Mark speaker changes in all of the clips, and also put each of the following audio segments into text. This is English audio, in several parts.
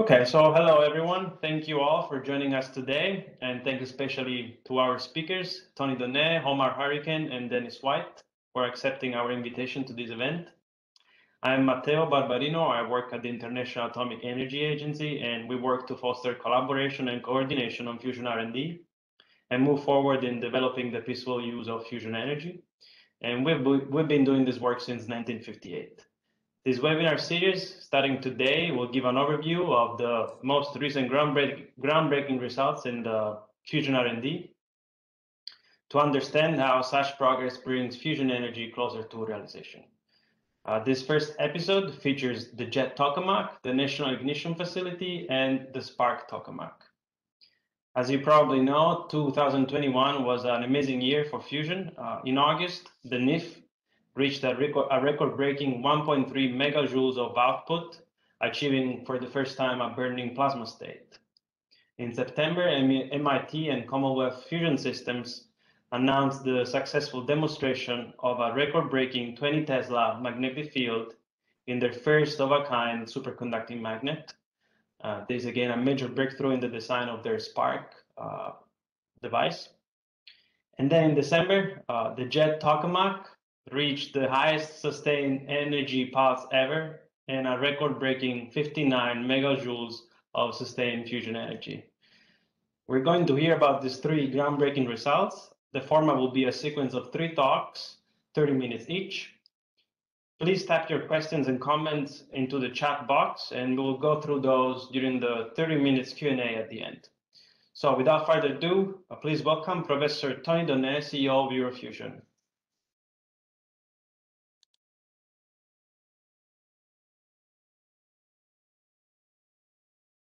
Speaker 1: Okay, so hello everyone. Thank you all for joining us today, and thank you especially to our speakers, Tony Donné, Omar Hurricane, and Dennis Whyte, for accepting our invitation to this event. I'm Matteo Barbarino. I work at the International Atomic Energy Agency, and we work to foster collaboration and coordination on fusion R&D and move forward in developing the peaceful use of fusion energy. And we've, we've been doing this work since 1958. This webinar series, starting today, will give an overview of the most recent groundbreak, groundbreaking results in the fusion R&D to understand how such progress brings fusion energy closer to realization. Uh, this first episode features the JET tokamak, the National Ignition Facility, and the SPARC tokamak. As you probably know, 2021 was an amazing year for fusion. Uh, in August, the NIF reached a record, a record breaking 1.3 megajoules of output, achieving for the first time a burning plasma state. In September, MIT and Commonwealth Fusion Systems announced the successful demonstration of a record-breaking 20 Tesla magnetic field in their first of a kind superconducting magnet. Uh, this is again a major breakthrough in the design of their SPARC uh, device. And then in December, uh, the JET tokamak reached the highest sustained energy pulse ever and a record-breaking 59 megajoules of sustained fusion energy. We're going to hear about these three groundbreaking results. The format will be a sequence of three talks, 30 minutes each. Please type your questions and comments into the chat box, and we'll go through those during the 30 minutes Q&A at the end. So without further ado, uh, please welcome Professor Tony Donné, CEO of Eurofusion.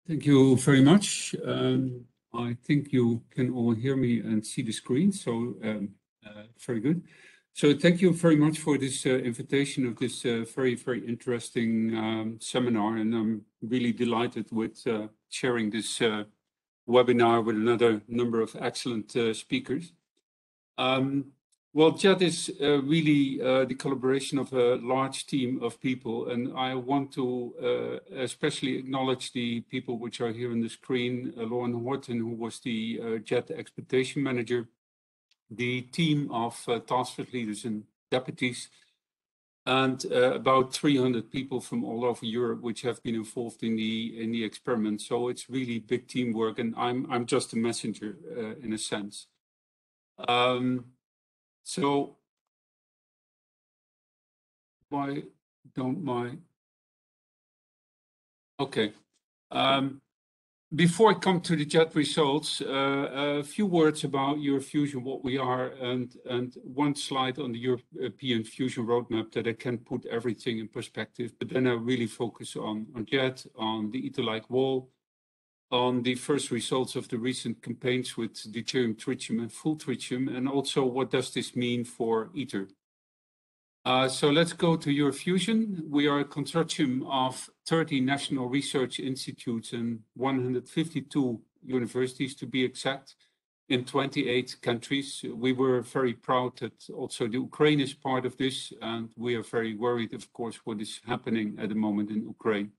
Speaker 2: Thank you very much. Um, I think you can all hear me and see the screen, so um, uh, very good. So thank you very much for this uh, invitation of this uh, very, very interesting um, seminar, and I'm really delighted with uh, sharing this uh, webinar with another number of excellent uh, speakers. Um, well, JET is uh, really uh, the collaboration of a large team of people, and I want to uh, especially acknowledge the people which are here on the screen, uh, Lauren Horton, who was the uh, JET exploitation manager, the team of uh, task force leaders and deputies, and about 300 people from all over Europe which have been involved in the in the experiment. So it's really big teamwork, and I'm I'm just a messenger in a sense. Um, so why don't my, okay. Um, before I come to the JET results, uh, a few words about Eurofusion, what we are, and, and one slide on the European Fusion roadmap that I can put everything in perspective, but then I really focus on, on JET, on the ITER-like wall, on the first results of the recent campaigns with deuterium, tritium, and full tritium, and also what does this mean for ITER? Uh, so let's go to Eurofusion. We are a consortium of 30 national research institutes and 152 universities to be exact in 28 countries. We were very proud that also the Ukraine is part of this, and we are very worried, of course, what is happening at the moment in Ukraine.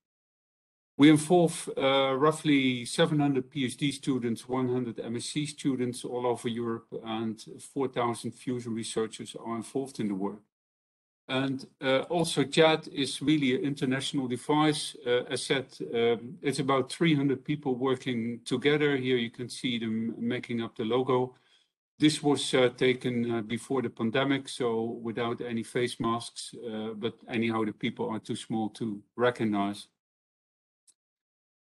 Speaker 2: We involve uh, roughly 700 PhD students, 100 MSc students all over Europe, and 4,000 fusion researchers are involved in the work. And uh, also JET is really an international device. Uh, as said, um, it's about 300 people working together. Here you can see them making up the logo. This was uh, taken uh, before the pandemic, so without any face masks, uh, but anyhow, the people are too small to recognize.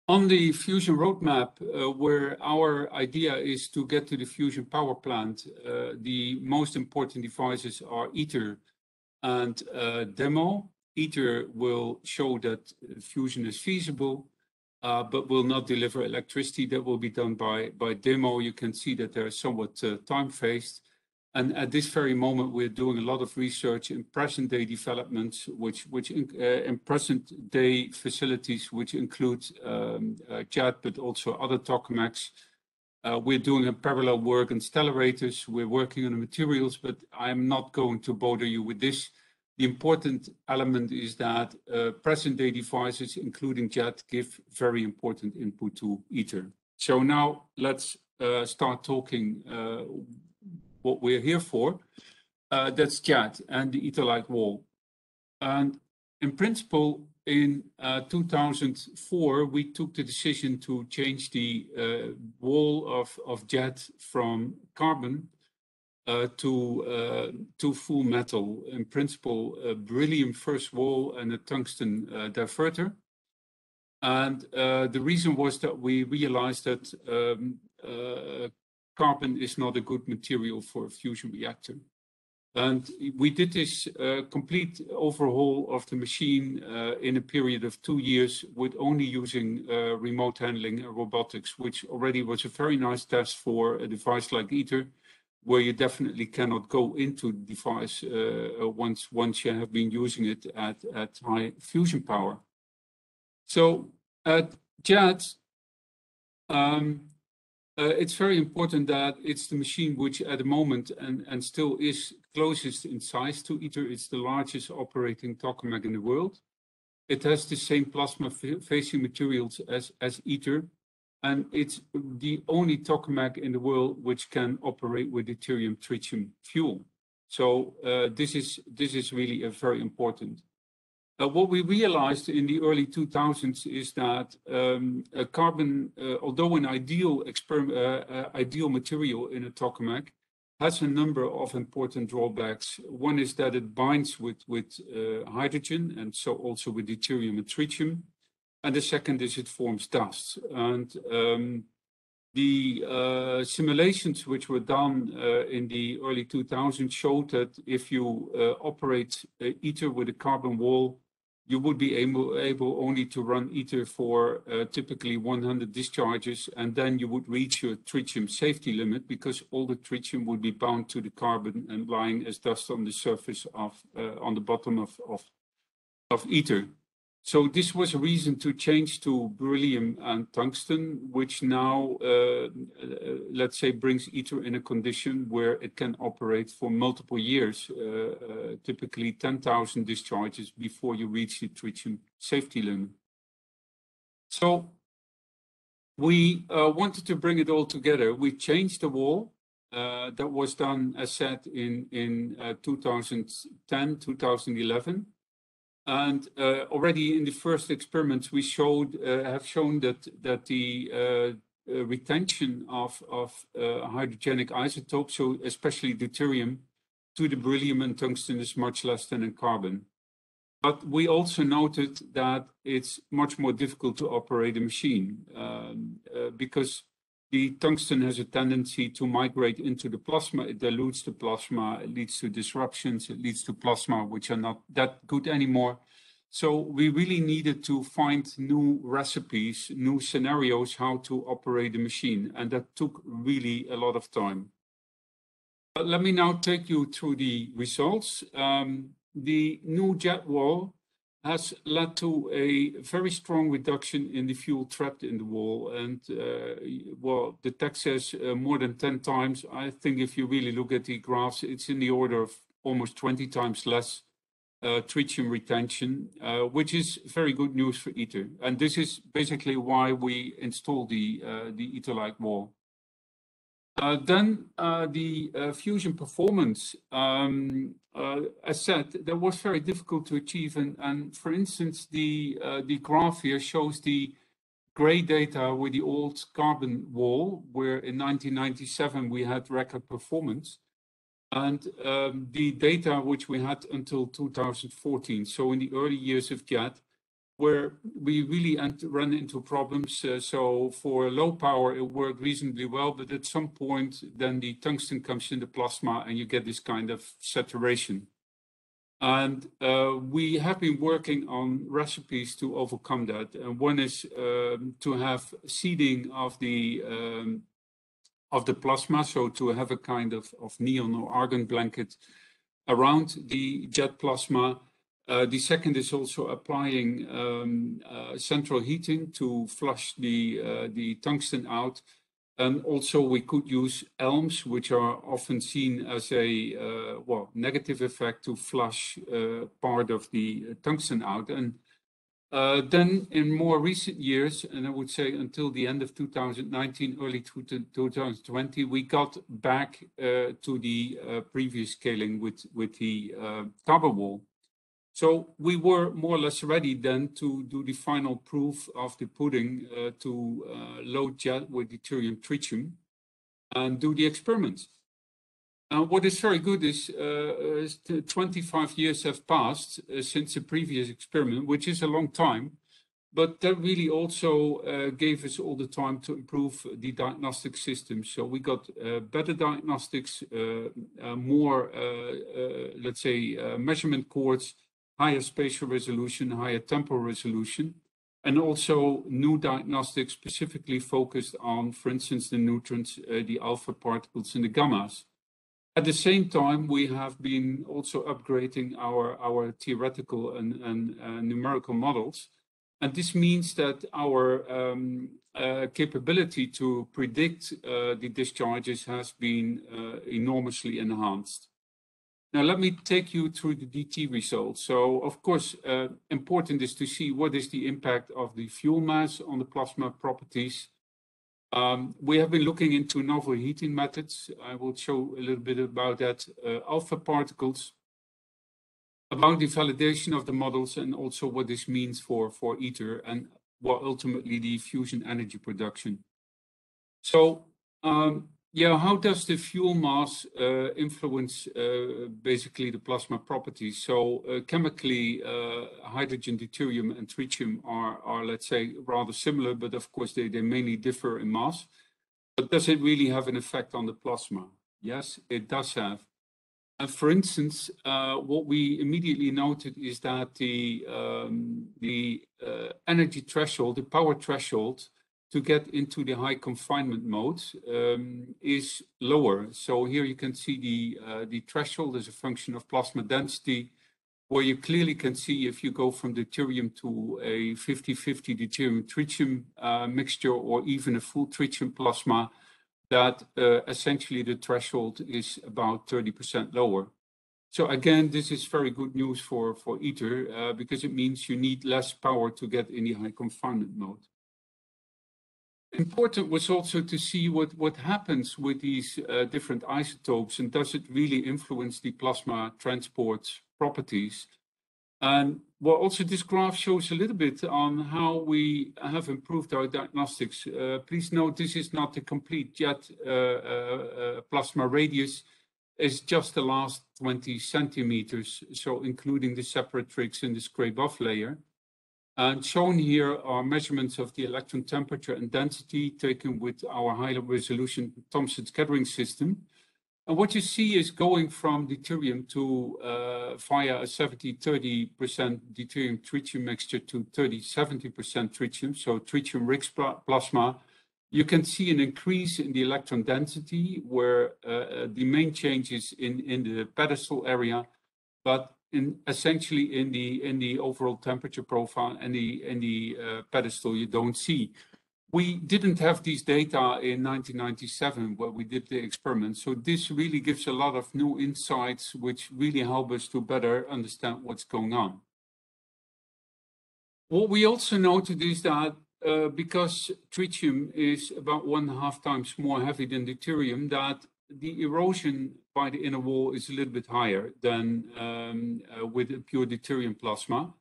Speaker 2: On the fusion roadmap, uh, where our idea is to get to the fusion power plant, uh, the most important devices are ITER and uh, demo. ITER will show that fusion is feasible, uh, but will not deliver electricity. That will be done by, by demo. You can see that they're somewhat uh, time-phased. And at this very moment, we're doing a lot of research in present day developments, which, which in, uh, in present day facilities, which include um, uh, JET, but also other tokamaks. Uh, we're doing a parallel work on stellarators. We're working on the materials, but I'm not going to bother you with this. The important element is that uh, present-day devices, including JET, give very important input to ITER. So now let's uh, start talking uh, what we're here for. Uh, that's JET and the ITER-like wall. And in principle, in uh, 2004, we took the decision to change the uh, wall of, of JET from carbon uh, to uh, to full metal. In principle, a beryllium first wall and a tungsten uh, divertor. And uh, the reason was that we realized that um, carbon is not a good material for a fusion reactor. And we did this uh, complete overhaul of the machine uh, in a period of two years with only using uh, remote handling and robotics, which already was a very nice test for a device like ITER, where you definitely cannot go into the device uh, once, once you have been using it at, at high fusion power. So at JET, um, uh, it's very important that it's the machine which at the moment and, and still is closest in size to ITER. It's the largest operating tokamak in the world. It has the same plasma facing materials as, as ITER. And it's the only tokamak in the world which can operate with deuterium tritium fuel. So uh, this is this is really a very important. What we realized in the early 2000s is that um, carbon, uh, although an ideal, uh, uh, ideal material in a tokamak, has a number of important drawbacks. One is that it binds with, with hydrogen and so also with deuterium and tritium. And the second is it forms dust. And um, the simulations which were done in the early 2000s showed that if you operate ITER with a carbon wall, you would be able, able only to run ITER for uh, typically 100 discharges, and then you would reach your tritium safety limit because all the tritium would be bound to the carbon and lying as dust on the surface of, uh, on the bottom of, of, of ITER. So this was a reason to change to beryllium and tungsten, which now, uh, let's say, brings ITER in a condition where it can operate for multiple years, uh, uh, typically 10,000 discharges before you reach the tritium safety limit. So we uh, wanted to bring it all together. We changed the wall. Uh, that was done, as said, in, in uh, 2010, 2011. And uh, already in the first experiments, we showed uh, have shown that that the uh, uh retention of of uh, hydrogenic isotopes, so especially deuterium, to the beryllium and tungsten is much less than in carbon. But we also noted that it's much more difficult to operate a machine um, uh, because the tungsten has a tendency to migrate into the plasma. It dilutes the plasma. It leads to disruptions. It leads to plasma which are not that good anymore. So we really needed to find new recipes, new scenarios, how to operate the machine. And that took really a lot of time. But let me now take you through the results. Um, the new jet wall has led to a very strong reduction in the fuel trapped in the wall. And uh, well, the text says uh, more than 10 times. I think if you really look at the graphs, it's in the order of almost 20 times less uh, tritium retention, uh, which is very good news for ITER. And this is basically why we installed the, uh, the ITER-like wall. Uh, then uh, the uh, fusion performance, um, uh, as said, that was very difficult to achieve. And, and for instance, the, uh, the graph here shows the gray data with the old carbon wall, where in 1997 we had record performance. And um, the data which we had until 2014, so in the early years of JET, where we really run into problems. Uh, so for low power, it worked reasonably well, but at some point, then the tungsten comes in the plasma and you get this kind of saturation. And uh, we have been working on recipes to overcome that. And one is um, to have seeding of the um, of the plasma, so to have a kind of, of neon or argon blanket around the jet plasma the second is also applying um, uh, central heating to flush the, uh, the tungsten out. And also we could use ELMs, which are often seen as a uh, well negative effect to flush uh, part of the tungsten out. And uh, then in more recent years, and I would say until the end of 2019, early 2020, we got back uh, to the uh, previous scaling with, with the uh, Taba wall. So we were more or less ready then to do the final proof of the pudding uh, to uh, load jet with deuterium tritium and do the experiments. Uh, what is very good is, uh, is 25 years have passed uh, since the previous experiment, which is a long time, but that really also uh, gave us all the time to improve the diagnostic system. So we got better diagnostics, more, let's say, measurement cords, higher spatial resolution, higher temporal resolution, and also new diagnostics specifically focused on, for instance, the neutrons, uh, the alpha particles, and the gammas. At the same time, we have been also upgrading our, our theoretical and, and uh, numerical models. And this means that our um, uh, capability to predict uh, the discharges has been uh, enormously enhanced. Now, let me take you through the DT results. So, of course, uh, important is to see what is the impact of the fuel mass on the plasma properties. Um, we have been looking into novel heating methods. I will show a little bit about that. Uh, alpha particles, about the validation of the models, and also what this means for, for ITER and what ultimately the fusion energy production. So, um, yeah, how does the fuel mass uh, influence uh, basically the plasma properties? So uh, chemically, uh, hydrogen, deuterium, and tritium are, are, let's say, rather similar, but of course they, they mainly differ in mass. But does it really have an effect on the plasma? Yes, it does have. And for instance, uh, what we immediately noted is that the, um, the uh, energy threshold, the power threshold, to get into the high confinement mode um, is lower. So here you can see the, uh, the threshold as a function of plasma density, where you clearly can see if you go from deuterium to a 50-50 deuterium-tritium uh, mixture or even a full tritium plasma, that uh, essentially the threshold is about 30% lower. So again, this is very good news for, for ITER uh, because it means you need less power to get in the high confinement mode. Important was also to see what, what happens with these uh, different isotopes and does it really influence the plasma transport properties. And well, also this graph shows a little bit on how we have improved our diagnostics. Uh, please note this is not the complete jet uh, uh, uh plasma radius, it's just the last 20 centimeters, so including the separatrix in the scrape-off layer. And shown here are measurements of the electron temperature and density taken with our high resolution Thomson scattering system. And what you see is going from deuterium to uh, via a 70-30% deuterium tritium mixture to 30-70% tritium, so tritium rich plasma. You can see an increase in the electron density where uh, uh, the main changes in, in the pedestal area, but in essentially in the in the overall temperature profile and the in the uh, pedestal you don't see. We didn't have these data in 1997 where we did the experiment. So this really gives a lot of new insights which really help us to better understand what's going on. What we also noted is that uh, because tritium is about one and a half times more heavy than deuterium, that the erosion by the inner wall is a little bit higher than um, uh, with a pure deuterium plasma.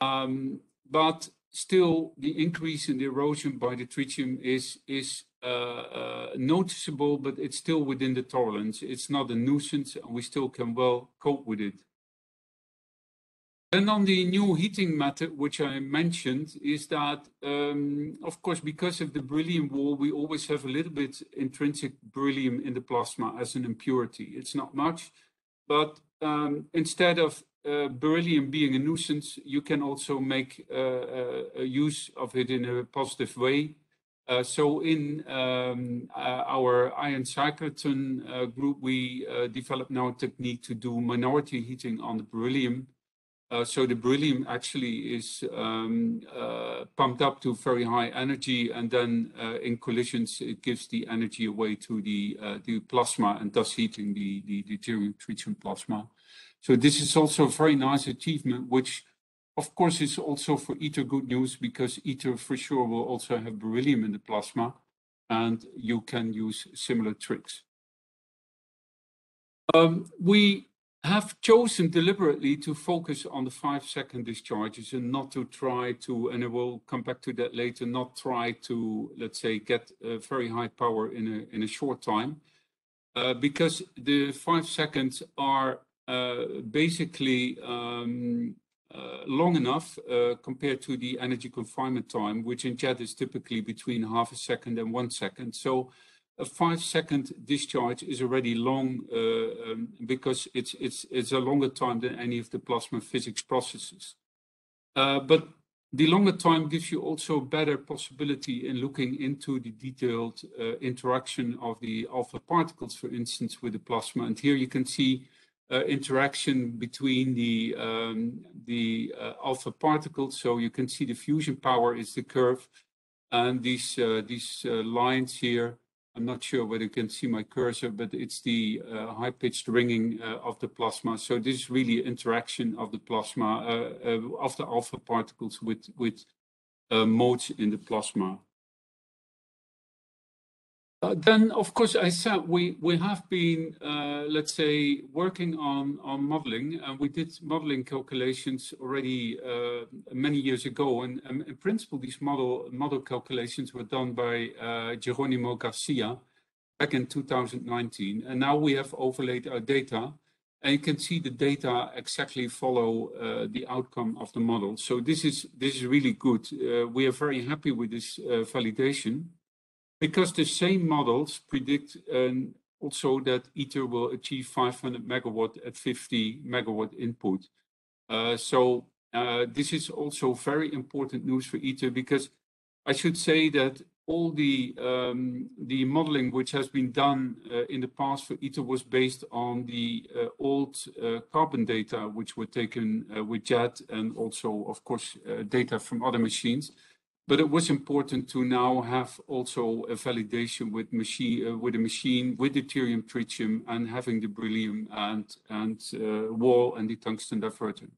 Speaker 2: Um, but still, the increase in the erosion by the tritium is, is uh, uh, noticeable, but it's still within the tolerance. It's not a nuisance, and we still can well cope with it. And on the new heating method, which I mentioned, is that, um, of course, because of the beryllium wall, we always have a little bit intrinsic beryllium in the plasma as an impurity. It's not much, but um, instead of uh, beryllium being a nuisance, you can also make uh, uh, use of it in a positive way. Uh, so in um, uh, our ion cyclotron uh, group, we developed now a technique to do minority heating on the beryllium Uh, so the beryllium actually is um, uh, pumped up to very high energy, and then uh, in collisions, it gives the energy away to the the plasma and thus heating the deuterium tritium plasma. So this is also a very nice achievement, which of course is also for ITER good news because ITER for sure will also have beryllium in the plasma, and you can use similar tricks. Um, we have chosen deliberately to focus on the five-second discharges and not to try to, and I will come back to that later, not try to, let's say, get a very high power in a in a short time, uh, because the five seconds are uh, basically um, long enough compared to the energy confinement time, which in jet is typically between half a second and one second. So a five-second discharge is already long uh, um, because it's it's, it's a longer time than any of the plasma physics processes. Uh, but the longer time gives you also better possibility in looking into the detailed uh, interaction of the alpha particles, for instance, with the plasma. And here you can see interaction between the um, the alpha particles. So you can see the fusion power is the curve. And these lines here, I'm not sure whether you can see my cursor, but it's the uh, high-pitched ringing uh, of the plasma. So this is really interaction of the plasma uh, of the alpha particles with, with modes in the plasma. Uh, then, of course, I said we we have been, uh, let's say, working on modeling, and we did modeling calculations already uh, many years ago. And in principle, these model model calculations were done by Jerónimo García back in 2019. And now we have overlaid our data, and you can see the data exactly follow the outcome of the model. So this is this is really good. We are very happy with this validation because the same models predict um, also that ITER will achieve 500 megawatt at 50 megawatt input. Uh, so uh, this is also very important news for ITER because I should say that all the um, the modeling which has been done uh, in the past for ITER was based on the old carbon data, which were taken with JET and also, of course, data from other machines. But it was important to now have also a validation with machine uh, with a machine with deuterium tritium and having the beryllium and and uh, wall and the tungsten divertor.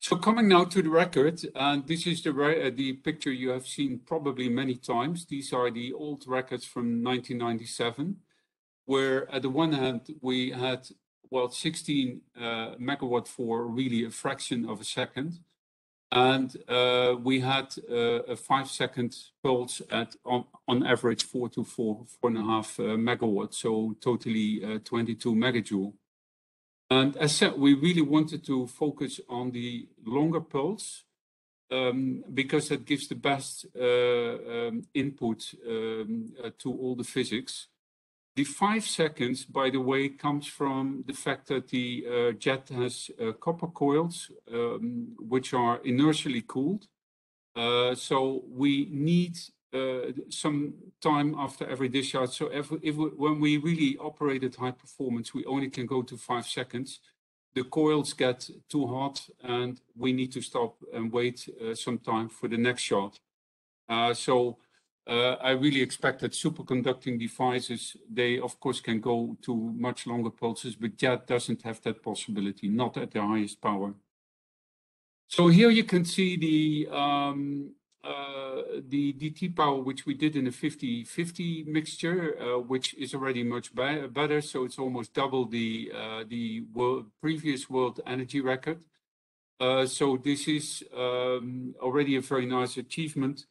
Speaker 2: So coming now to the record, and this is the uh, the picture you have seen probably many times. These are the old records from 1997, where at the one hand, we had, well, 16 MW for really a fraction of a second. And uh, we had uh, a five-second pulse at, on average, 4 to four 4.5 uh, MW, so totally 22 megajoule. And as said, we really wanted to focus on the longer pulse um, because that gives the best um, input um, to all the physics. The five seconds, by the way, comes from the fact that the uh, jet has uh, copper coils, um, which are inertially cooled. Uh, so we need some time after every discharge. So when we really operate at high performance, we only can go to five seconds. The coils get too hot, and we need to stop and wait some time for the next shot. So Uh, I really expect that superconducting devices, they, of course, can go to much longer pulses, but jet doesn't have that possibility, not at the highest power. So here you can see the um, uh, the DT power, which we did in a 50-50 mixture, uh, which is already much better. So it's almost double the previous world energy record. So this is um, already a very nice achievement.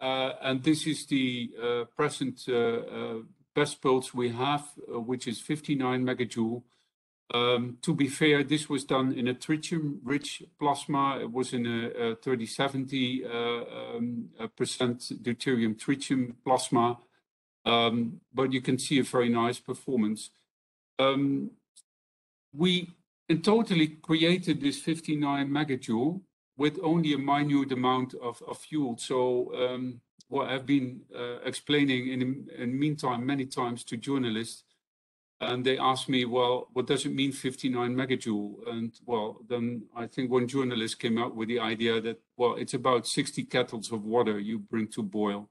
Speaker 2: Uh, and this is the uh, present uh, best pulse we have, which is 59 MJ. Um, to be fair, this was done in a tritium-rich plasma. It was in a 30-70% um, deuterium tritium plasma. Um, but you can see a very nice performance. We totally created this 59 MJ with only a minute amount of fuel. So um, what I've been uh, explaining in the meantime many times to journalists, and they asked me, well, what does it mean 59 megajoule? And well, then I think one journalist came up with the idea that, well, it's about 60 kettles of water you bring to boil.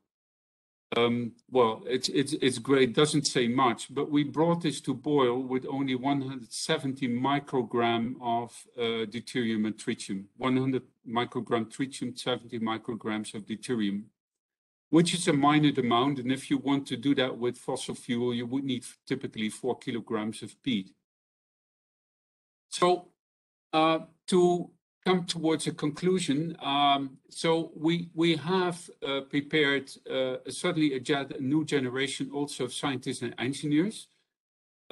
Speaker 2: Um, well, it's, it's, it's great, doesn't say much, but we brought this to boil with only 170 microgram of uh, deuterium and tritium, 100 microgram tritium, 70 micrograms of deuterium which is a minor amount. And if you want to do that with fossil fuel, you would need typically four kilograms of peat. So uh, to come towards a conclusion, um, so we we have uh, prepared uh, certainly a, new generation also of scientists and engineers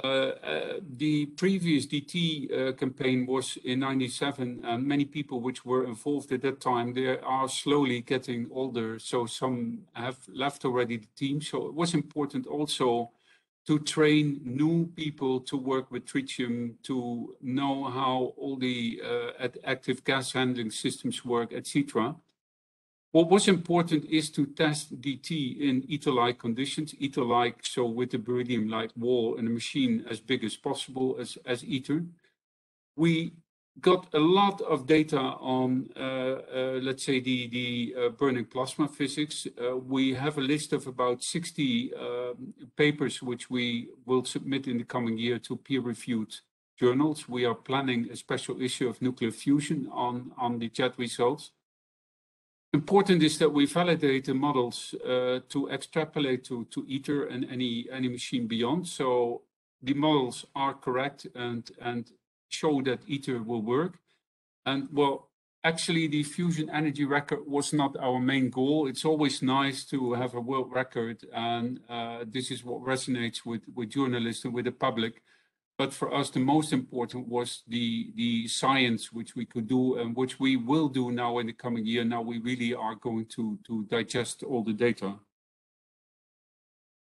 Speaker 2: uh, uh, the previous DT uh, campaign was in 97 and many people which were involved at that time, they are slowly getting older. So some have left already the team. So it was important also to train new people to work with tritium, to know how all the uh, active gas handling systems work, etc. What was important is to test DT in ITER-like conditions, ITER-like, so with the beryllium-like wall and a machine as big as possible as, as ITER. We got a lot of data on, uh, uh, let's say, the, the uh, burning plasma physics. Uh, we have a list of about 60 um, papers which we will submit in the coming year to peer-reviewed journals. We are planning a special issue of nuclear fusion on, on the JET results important is that we validate the models uh, to extrapolate to, to ITER and any, any machine beyond. So the models are correct and, and show that ITER will work. And well, actually the fusion energy record was not our main goal. It's always nice to have a world record. And uh, this is what resonates with, with journalists and with the public. But for us, the most important was the, the science which we could do and which we will do now in the coming year. Now we really are going to, to digest all the data.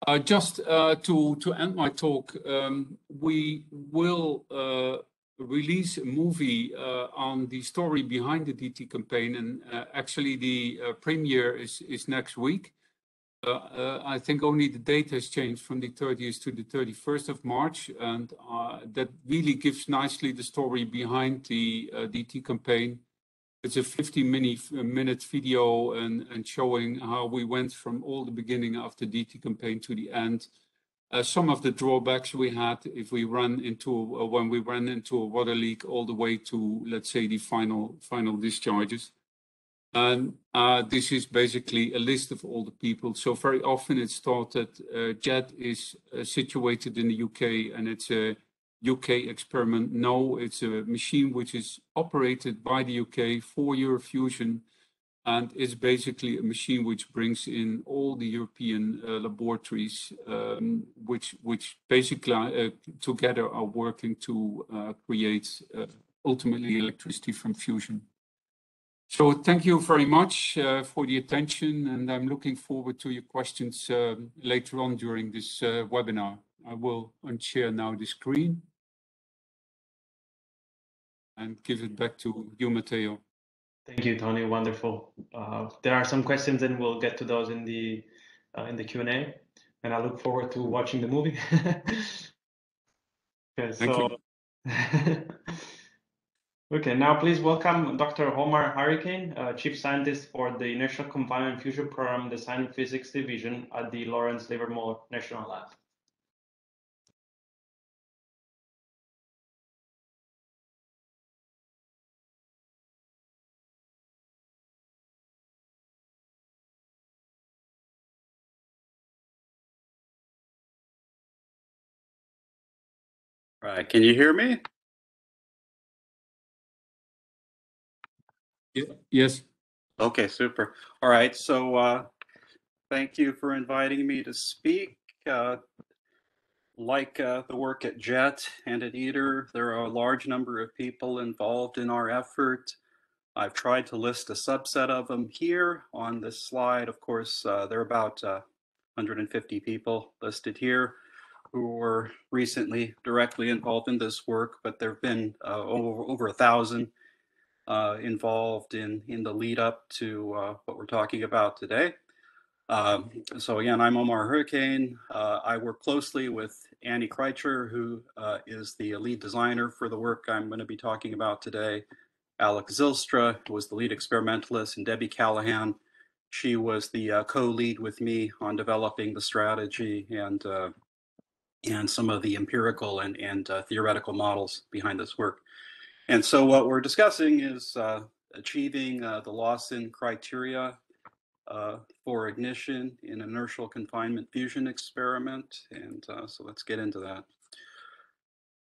Speaker 2: Uh, just uh, to, to end my talk, um, we will uh, release a movie uh, on the story behind the DT campaign. And uh, actually the uh, premiere is, is next week. Uh, uh, I think only the date has changed from the 30th to the 31st of March, and uh, that really gives nicely the story behind the DT campaign. It's a 50 minute video and, and showing how we went from all the beginning of the DT campaign to the end. Uh, some of the drawbacks we had if we run into uh, when we ran into a water leak all the way to let's say the final final discharges and uh, this is basically a list of all the people. So very often it's thought that JET is situated in the UK and it's a UK experiment. No, it's a machine which is operated by the UK for Eurofusion and it's basically a machine which brings in all the European uh, laboratories, um, which which basically uh, together are working to uh, create ultimately electricity from fusion. So thank you very much uh, for the attention, and I'm looking forward to your questions uh, later on during this uh, webinar. I will unshare now the screen and give it back to you, Matteo.
Speaker 1: Thank you, Tony. Wonderful. Uh, there are some questions, and we'll get to those in the uh, in the Q and A. And I look forward to watching the movie. okay,
Speaker 2: so.
Speaker 1: Okay, now please welcome Dr. Omar Hurricane, uh, Chief Scientist for the Inertial Confinement Fusion Program Design Physics Division at the Lawrence Livermore National Lab.
Speaker 3: Right, can you hear me?
Speaker 2: Yes.
Speaker 3: Okay, super. All right, so uh, thank you for inviting me to speak. Uh, like uh, the work at JET and at ITER, there are a large number of people involved in our effort. I've tried to list a subset of them here on this slide. Of course, uh, there are about 150 uh, people listed here who were recently directly involved in this work, but there have been uh, over, over a thousand uh, involved in, in the lead up to uh, what we're talking about today. Uh, so again, I'm Omar Hurricane. Uh, I work closely with Annie Kritcher, who uh, is the lead designer for the work I'm going to be talking about today. Alex Zylstra was the lead experimentalist, and Debbie Callahan, she was the uh, co-lead with me on developing the strategy and and some of the empirical and, and uh, theoretical models behind this work. And so what we're discussing is achieving the Lawson criteria uh, for ignition in inertial confinement fusion experiment. And uh, so let's get into that.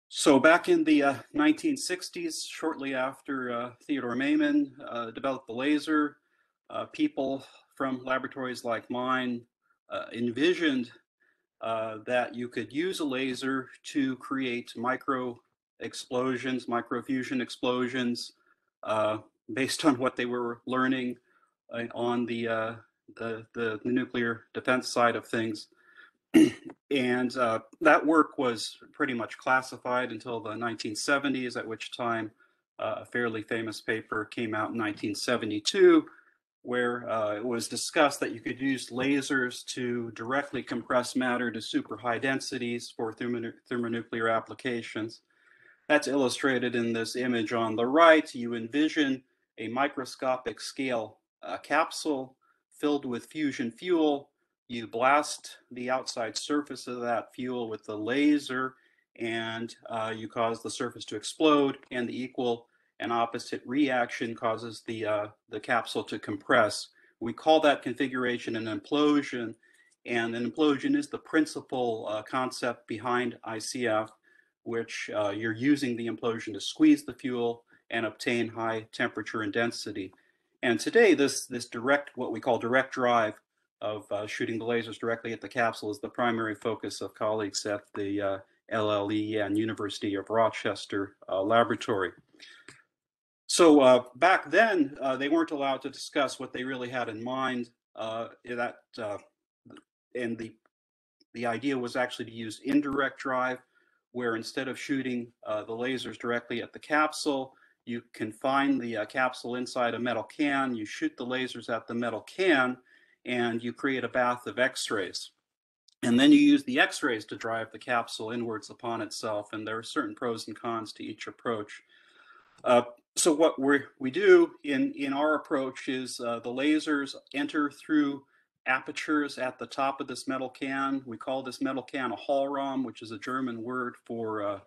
Speaker 3: So back in the uh, 1960s, shortly after uh, Theodore Maiman uh, developed the laser, uh, people from laboratories like mine envisioned that you could use a laser to create micro explosions, microfusion explosions, based on what they were learning uh, on the, uh, the, the nuclear defense side of things. and uh, that work was pretty much classified until the 1970s, at which time uh, a fairly famous paper came out in 1972, where uh, it was discussed that you could use lasers to directly compress matter to super high densities for thermonuclear applications. That's illustrated in this image on the right. You envision a microscopic scale a capsule filled with fusion fuel. You blast the outside surface of that fuel with the laser and uh, you cause the surface to explode and the equal and opposite reaction causes the, uh, the capsule to compress. We call that configuration an implosion and an implosion is the principal uh, concept behind ICF, which uh, you're using the implosion to squeeze the fuel and obtain high temperature and density. And today, this this direct, what we call direct drive of uh, shooting the lasers directly at the capsule is the primary focus of colleagues at the uh, LLE and University of Rochester uh, laboratory. So uh, back then, uh, they weren't allowed to discuss what they really had in mind. Uh, that and the the idea was actually to use indirect drive, where instead of shooting the lasers directly at the capsule, you confine the uh, capsule inside a metal can, you shoot the lasers at the metal can, and you create a bath of X-rays. And then you use the X-rays to drive the capsule inwards upon itself, and there are certain pros and cons to each approach. Uh, so what we we do in, in our approach is uh, the lasers enter through apertures at the top of this metal can. We call this metal can a Hohlraum, which is a German word for uh,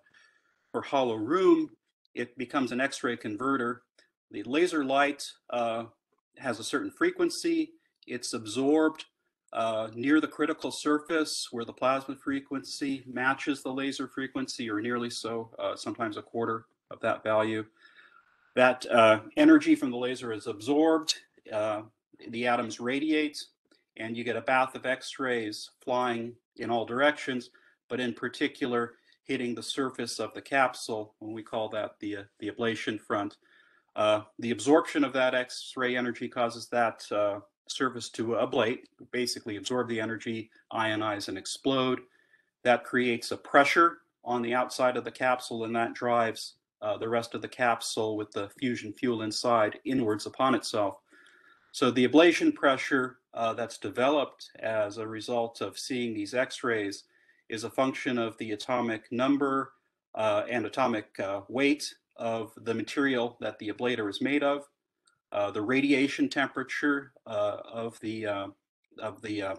Speaker 3: for hollow room it becomes an X-ray converter. The laser light uh, has a certain frequency. It's absorbed uh, near the critical surface where the plasma frequency matches the laser frequency or nearly so, uh, sometimes a quarter of that value. That uh, energy from the laser is absorbed, uh, the atoms radiate, and you get a bath of X-rays flying in all directions, but in particular, hitting the surface of the capsule, and we call that the, uh, the ablation front. Uh, the absorption of that X-ray energy causes that uh, surface to ablate, basically absorb the energy, ionize, and explode. That creates a pressure on the outside of the capsule, and that drives uh, the rest of the capsule with the fusion fuel inside inwards upon itself. So the ablation pressure uh, that's developed as a result of seeing these X-rays is a function of the atomic number uh, and atomic uh, weight of the material that the ablator is made of, uh, the radiation temperature uh, of the of the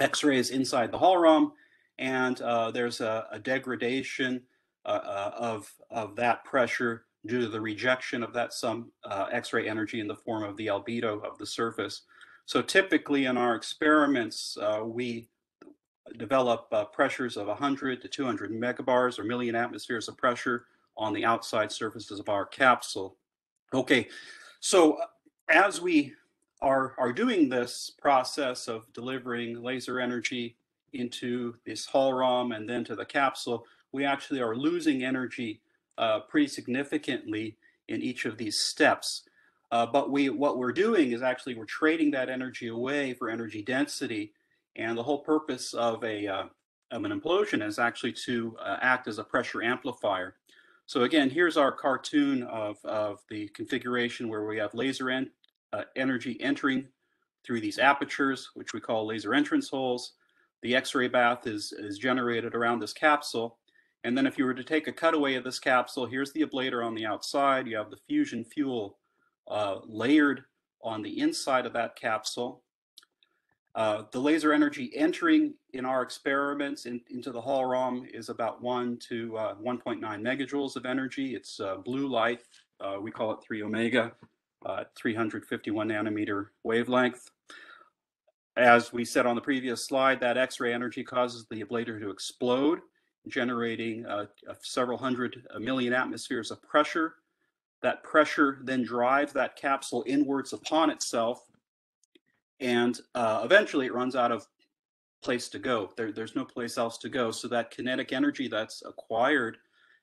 Speaker 3: X-rays inside the Hohlraum, and there's a, a degradation of of that pressure due to the rejection of that some X-ray energy in the form of the albedo of the surface. So typically in our experiments, we develop uh, pressures of 100 to 200 megabars or million atmospheres of pressure on the outside surfaces of our capsule. Okay, so uh, as we are, are doing this process of delivering laser energy into this Hohlraum and then to the capsule, we actually are losing energy uh, pretty significantly in each of these steps. Uh, but we, what we're doing is actually we're trading that energy away for energy density and the whole purpose of a uh, of an implosion is actually to uh, act as a pressure amplifier. So again, here's our cartoon of, of the configuration where we have laser en uh, energy entering through these apertures, which we call laser entrance holes. The X-ray bath is, is generated around this capsule. And then if you were to take a cutaway of this capsule, here's the ablator on the outside. You have the fusion fuel uh, layered on the inside of that capsule. Uh, the laser energy entering in our experiments in, into the Hohlraum is about 1 to uh, 1.9 megajoules of energy. It's uh, blue light. Uh, we call it 3 omega, uh, 351 nanometer wavelength. As we said on the previous slide, that X-ray energy causes the ablator to explode, generating uh, several hundred million atmospheres of pressure. That pressure then drives that capsule inwards upon itself, and uh, eventually it runs out of place to go. There, there's no place else to go. So that kinetic energy that's acquired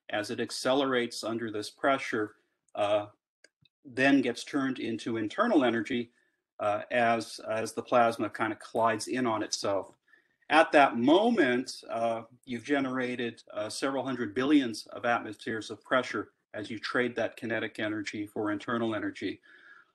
Speaker 3: as it accelerates under this pressure uh, then gets turned into internal energy uh, as, as the plasma kind of collides in on itself. At that moment, uh, you've generated uh, several hundred billions of atmospheres of pressure as you trade that kinetic energy for internal energy.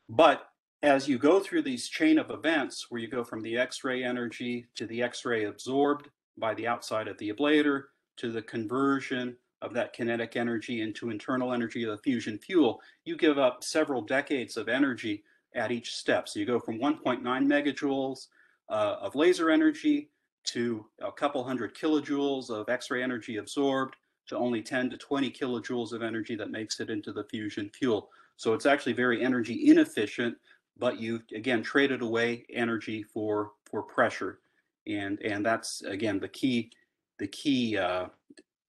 Speaker 3: But as you go through these chain of events where you go from the X-ray energy to the X-ray absorbed by the outside of the ablator to the conversion of that kinetic energy into internal energy of the fusion fuel, you give up several decades of energy at each step. So you go from 1.9 megajoules uh, of laser energy to a couple hundred kilojoules of X-ray energy absorbed to only 10 to 20 kilojoules of energy that makes it into the fusion fuel. So it's actually very energy inefficient, but you've again traded away energy for for pressure, and and that's again the key the key uh,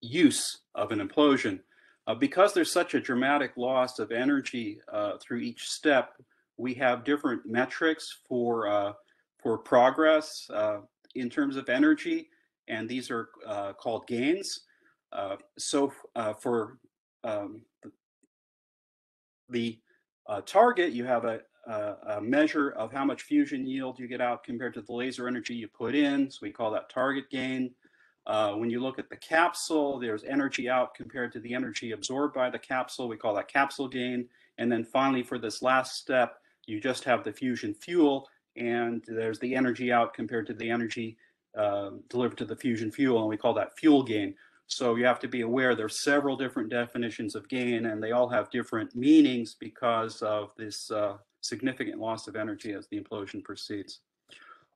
Speaker 3: use of an implosion. Uh, because there's such a dramatic loss of energy uh, through each step, we have different metrics for uh, for progress uh, in terms of energy, and these are uh, called gains. Uh, so for um, the target, you have a, a, measure of how much fusion yield you get out compared to the laser energy you put in. So we call that target gain. Uh, when you look at the capsule, there's energy out compared to the energy absorbed by the capsule. We call that capsule gain. And then finally, for this last step, you just have the fusion fuel, and there's the energy out compared to the energy uh, delivered to the fusion fuel, and we call that fuel gain. So you have to be aware there's several different definitions of gain, and they all have different meanings because of this uh, significant loss of energy as the implosion proceeds.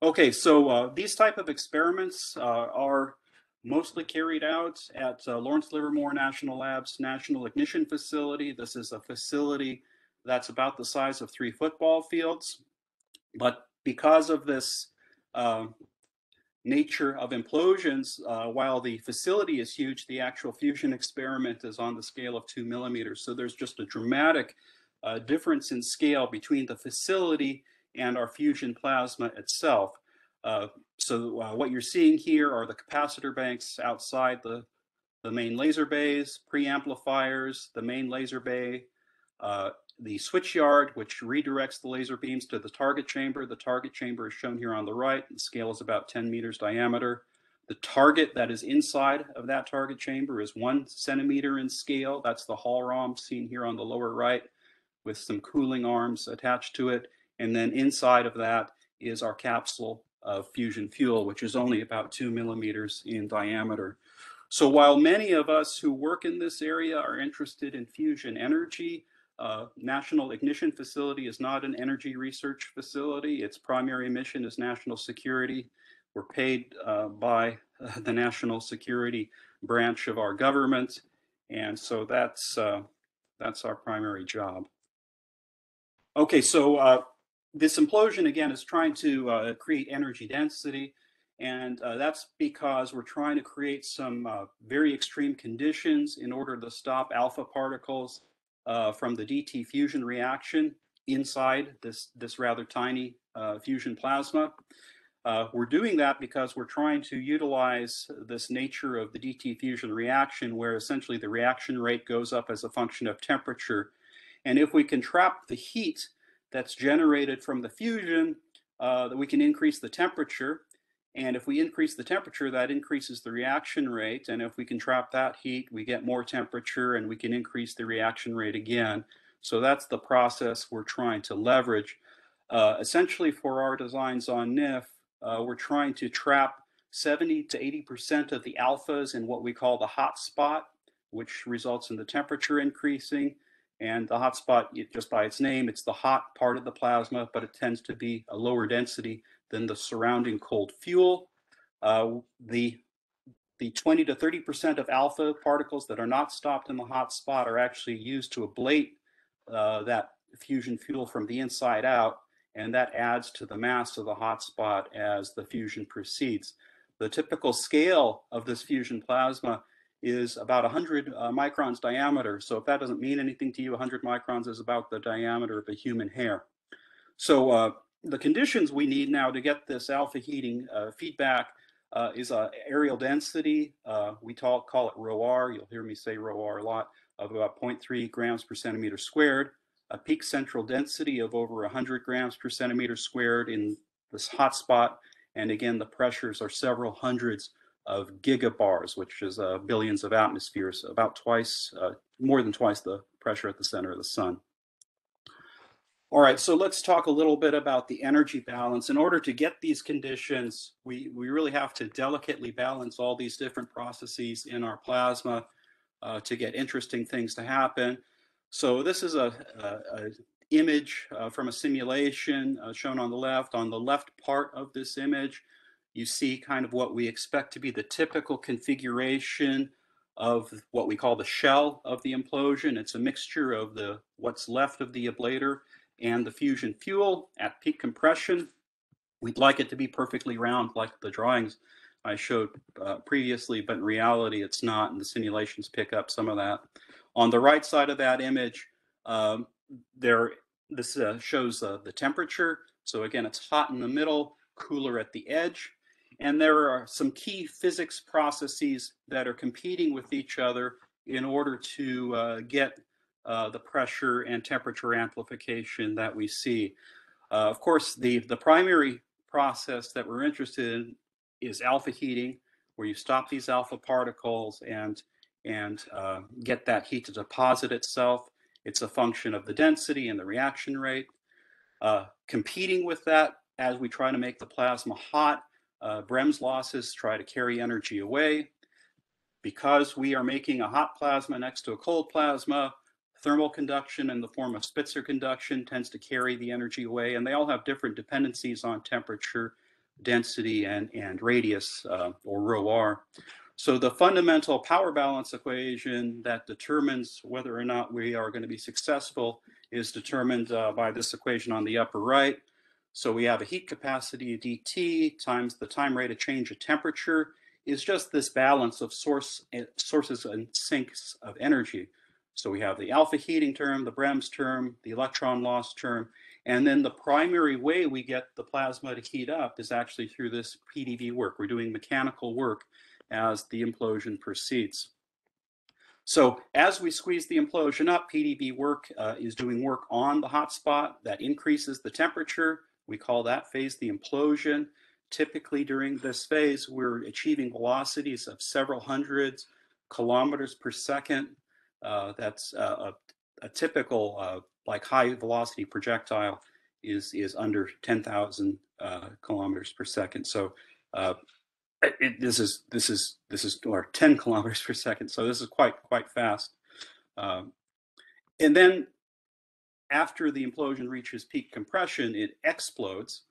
Speaker 3: Okay, so uh, these type of experiments uh, are mostly carried out at uh, Lawrence Livermore National Labs National Ignition Facility. This is a facility that's about the size of three football fields. But because of this uh, nature of implosions, uh, while the facility is huge, the actual fusion experiment is on the scale of two millimeters. So there's just a dramatic uh, difference in scale between the facility and our fusion plasma itself. Uh, so uh, what you're seeing here are the capacitor banks outside the, the main laser bays, preamplifiers, the main laser bay, uh, the switch yard, which redirects the laser beams to the target chamber. The target chamber is shown here on the right. The scale is about 10 meters diameter. The target that is inside of that target chamber is one centimeter in scale. That's the Hohlraum seen here on the lower right with some cooling arms attached to it. And then inside of that is our capsule of fusion fuel, which is only about two millimeters in diameter. So while many of us who work in this area are interested in fusion energy, uh, National Ignition Facility is not an energy research facility. Its primary mission is national security. We're paid uh, by uh, the national security branch of our government, and so that's uh, that's our primary job. Okay, so uh, this implosion again is trying to uh, create energy density. And that's because we're trying to create some very extreme conditions in order to stop alpha particles uh, from the DT fusion reaction inside this, this rather tiny uh, fusion plasma. Uh, we're doing that because we're trying to utilize this nature of the DT fusion reaction where essentially the reaction rate goes up as a function of temperature. And if we can trap the heat that's generated from the fusion, uh, that we can increase the temperature. And if we increase the temperature, that increases the reaction rate. And if we can trap that heat, we get more temperature and we can increase the reaction rate again. So that's the process we're trying to leverage. Uh, essentially, for our designs on NIF, uh, we're trying to trap 70 to 80% of the alphas in what we call the hot spot, which results in the temperature increasing. And the hot spot, just by its name, it's the hot part of the plasma, but it tends to be a lower density than the surrounding cold fuel. Uh, the the 20 to 30% of alpha particles that are not stopped in the hot spot are actually used to ablate uh, that fusion fuel from the inside out, and that adds to the mass of the hot spot as the fusion proceeds. The typical scale of this fusion plasma is about 100 uh, microns diameter. So if that doesn't mean anything to you, 100 microns is about the diameter of a human hair. So uh, the conditions we need now to get this alpha heating uh, feedback uh, is a areal density. Uh, we talk, call it rho r. You'll hear me say rho r a lot of about 0.3 grams per centimeter squared. A peak central density of over 100 grams per centimeter squared in this hot spot. And again, the pressures are several hundreds of gigabars, which is uh, billions of atmospheres, about twice, uh, more than twice the pressure at the center of the sun. All right, so let's talk a little bit about the energy balance. In order to get these conditions, we, we really have to delicately balance all these different processes in our plasma uh, to get interesting things to happen. So this is a, a, a image uh, from a simulation uh, shown on the left. On the left part of this image, you see kind of what we expect to be the typical configuration of what we call the shell of the implosion. It's a mixture of the what's left of the ablator and the fusion fuel at peak compression. We'd like it to be perfectly round like the drawings I showed uh, previously, but in reality it's not, and the simulations pick up some of that. On the right side of that image, um, there this uh, shows uh, the temperature. So again, it's hot in the middle, cooler at the edge. And there are some key physics processes that are competing with each other in order to uh, get uh, the pressure and temperature amplification that we see. Uh, of course, the, the primary process that we're interested in is alpha heating, where you stop these alpha particles and, and uh, get that heat to deposit itself. It's a function of the density and the reaction rate. Uh, competing with that as we try to make the plasma hot, uh, Brems losses try to carry energy away. Because we are making a hot plasma next to a cold plasma, Thermal conduction in the form of Spitzer conduction tends to carry the energy away, and they all have different dependencies on temperature, density, and, and radius, uh, or rho r. So the fundamental power balance equation that determines whether or not we are going to be successful is determined uh, by this equation on the upper right. So we have a heat capacity of dt times the time rate of change of temperature is just this balance of source eh, sources and sinks of energy. So we have the alpha heating term, the Brems term, the electron loss term, and then the primary way we get the plasma to heat up is actually through this PDV work. We're doing mechanical work as the implosion proceeds. So as we squeeze the implosion up, PDV work uh, is doing work on the hotspot that increases the temperature. We call that phase the implosion. Typically during this phase, we're achieving velocities of several hundreds kilometers per second that's a, a, typical uh, like high velocity projectile is is under 10,000 uh, kilometers per second. So uh, it, this is this is this is or 10 kilometers per second. So this is quite quite fast. Um, and then after the implosion reaches peak compression, it explodes.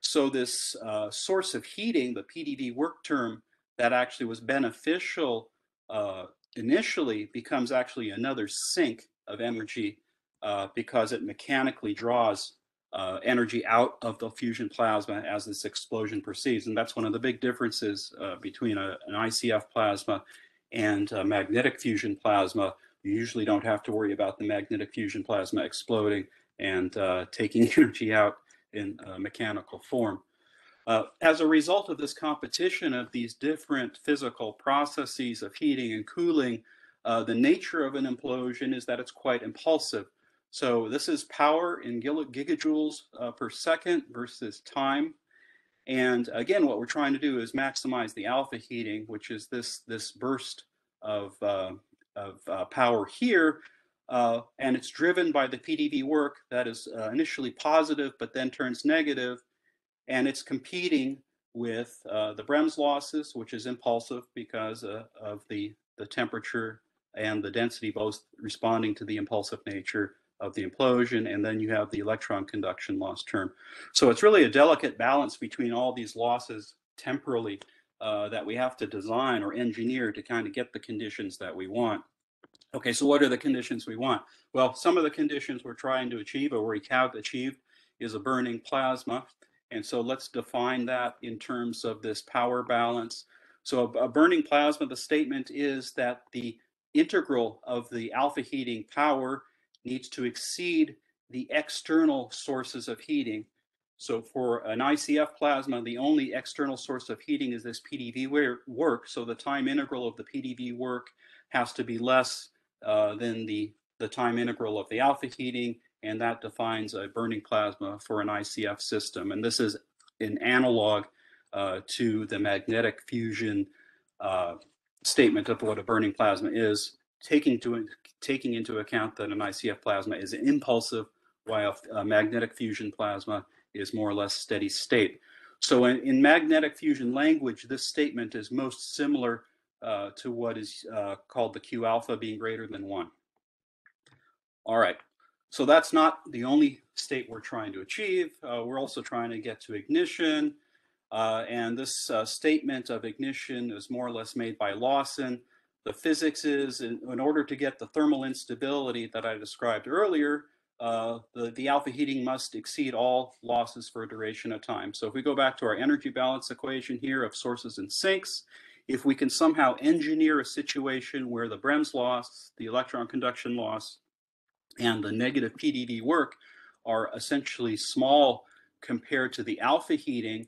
Speaker 3: So this uh, source of heating, the PDV work term, that actually was beneficial uh, initially becomes actually another sink of energy uh, because it mechanically draws uh, energy out of the fusion plasma as this explosion proceeds. And that's one of the big differences uh, between a, an ICF plasma and magnetic fusion plasma. You usually don't have to worry about the magnetic fusion plasma exploding and uh, taking energy out in mechanical form. Uh, as a result of this competition of these different physical processes of heating and cooling, uh, the nature of an implosion is that it's quite impulsive. So this is power in gigajoules uh, per second versus time. And again, what we're trying to do is maximize the alpha heating, which is this, this burst of, uh, of uh, power here. uh, and it's driven by the PDV work that is uh, initially positive but then turns negative, and it's competing with uh, the Brems losses, which is impulsive because uh, of the, the temperature and the density both responding to the impulsive nature of the implosion, and then you have the electron conduction loss term. So it's really a delicate balance between all these losses temporally uh, that we have to design or engineer to kind of get the conditions that we want. Okay, so what are the conditions we want? Well, some of the conditions we're trying to achieve or we have achieved is a burning plasma. And so let's define that in terms of this power balance. So a, a burning plasma, the statement is that the integral of the alpha heating power needs to exceed the external sources of heating. So for an ICF plasma, the only external source of heating is this PDV work. So the time integral of the PDV work has to be less uh, than the, the time integral of the alpha heating, and that defines a burning plasma for an ICF system. And this is an analog uh, to the magnetic fusion uh, statement of what a burning plasma is, taking, to, taking into account that an ICF plasma is impulsive, while a magnetic fusion plasma is more or less steady state. So in, in magnetic fusion language, this statement is most similar uh, to what is uh, called the Q alpha being greater than one. All right, so that's not the only state we're trying to achieve. Uh, we're also trying to get to ignition. Uh, and this uh, statement of ignition is more or less made by Lawson. The physics is in, in order to get the thermal instability that I described earlier, uh, the, the alpha heating must exceed all losses for a duration of time. So if we go back to our energy balance equation here of sources and sinks, if we can somehow engineer a situation where the Brems loss, the electron conduction loss, and the negative PDV work are essentially small compared to the alpha heating,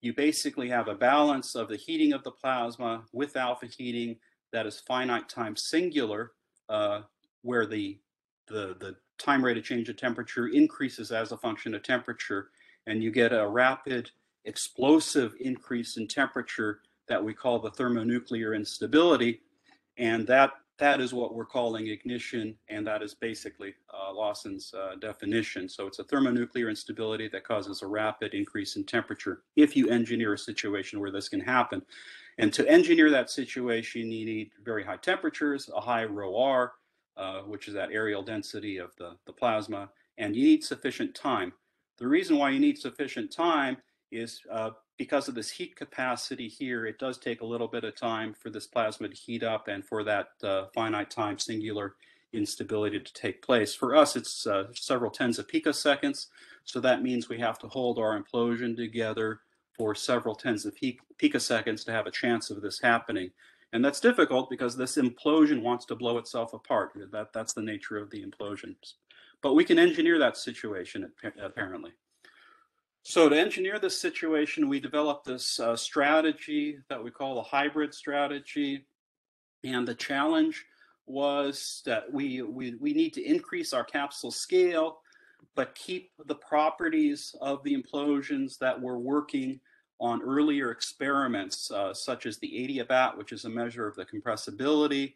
Speaker 3: you basically have a balance of the heating of the plasma with alpha heating that is finite time singular, uh, where the, the, the time rate of change of temperature increases as a function of temperature, and you get a rapid explosive increase in temperature that we call the thermonuclear instability. And that that is what we're calling ignition, and that is basically uh, Lawson's uh, definition. So it's a thermonuclear instability that causes a rapid increase in temperature if you engineer a situation where this can happen. And to engineer that situation, you need very high temperatures, a high rho r, uh, which is that areal density of the, the plasma, and you need sufficient time. The reason why you need sufficient time is uh, because of this heat capacity here, it does take a little bit of time for this plasma to heat up and for that uh, finite time singular instability to take place. For us, it's uh, several tens of picoseconds. So that means we have to hold our implosion together for several tens of picoseconds to have a chance of this happening. And that's difficult because this implosion wants to blow itself apart. That, that's the nature of the implosions. But we can engineer that situation apparently. So to engineer this situation, we developed this uh, strategy that we call a hybrid strategy. And the challenge was that we, we, we need to increase our capsule scale, but keep the properties of the implosions that we're working on earlier experiments, uh, such as the adiabat, which is a measure of the compressibility,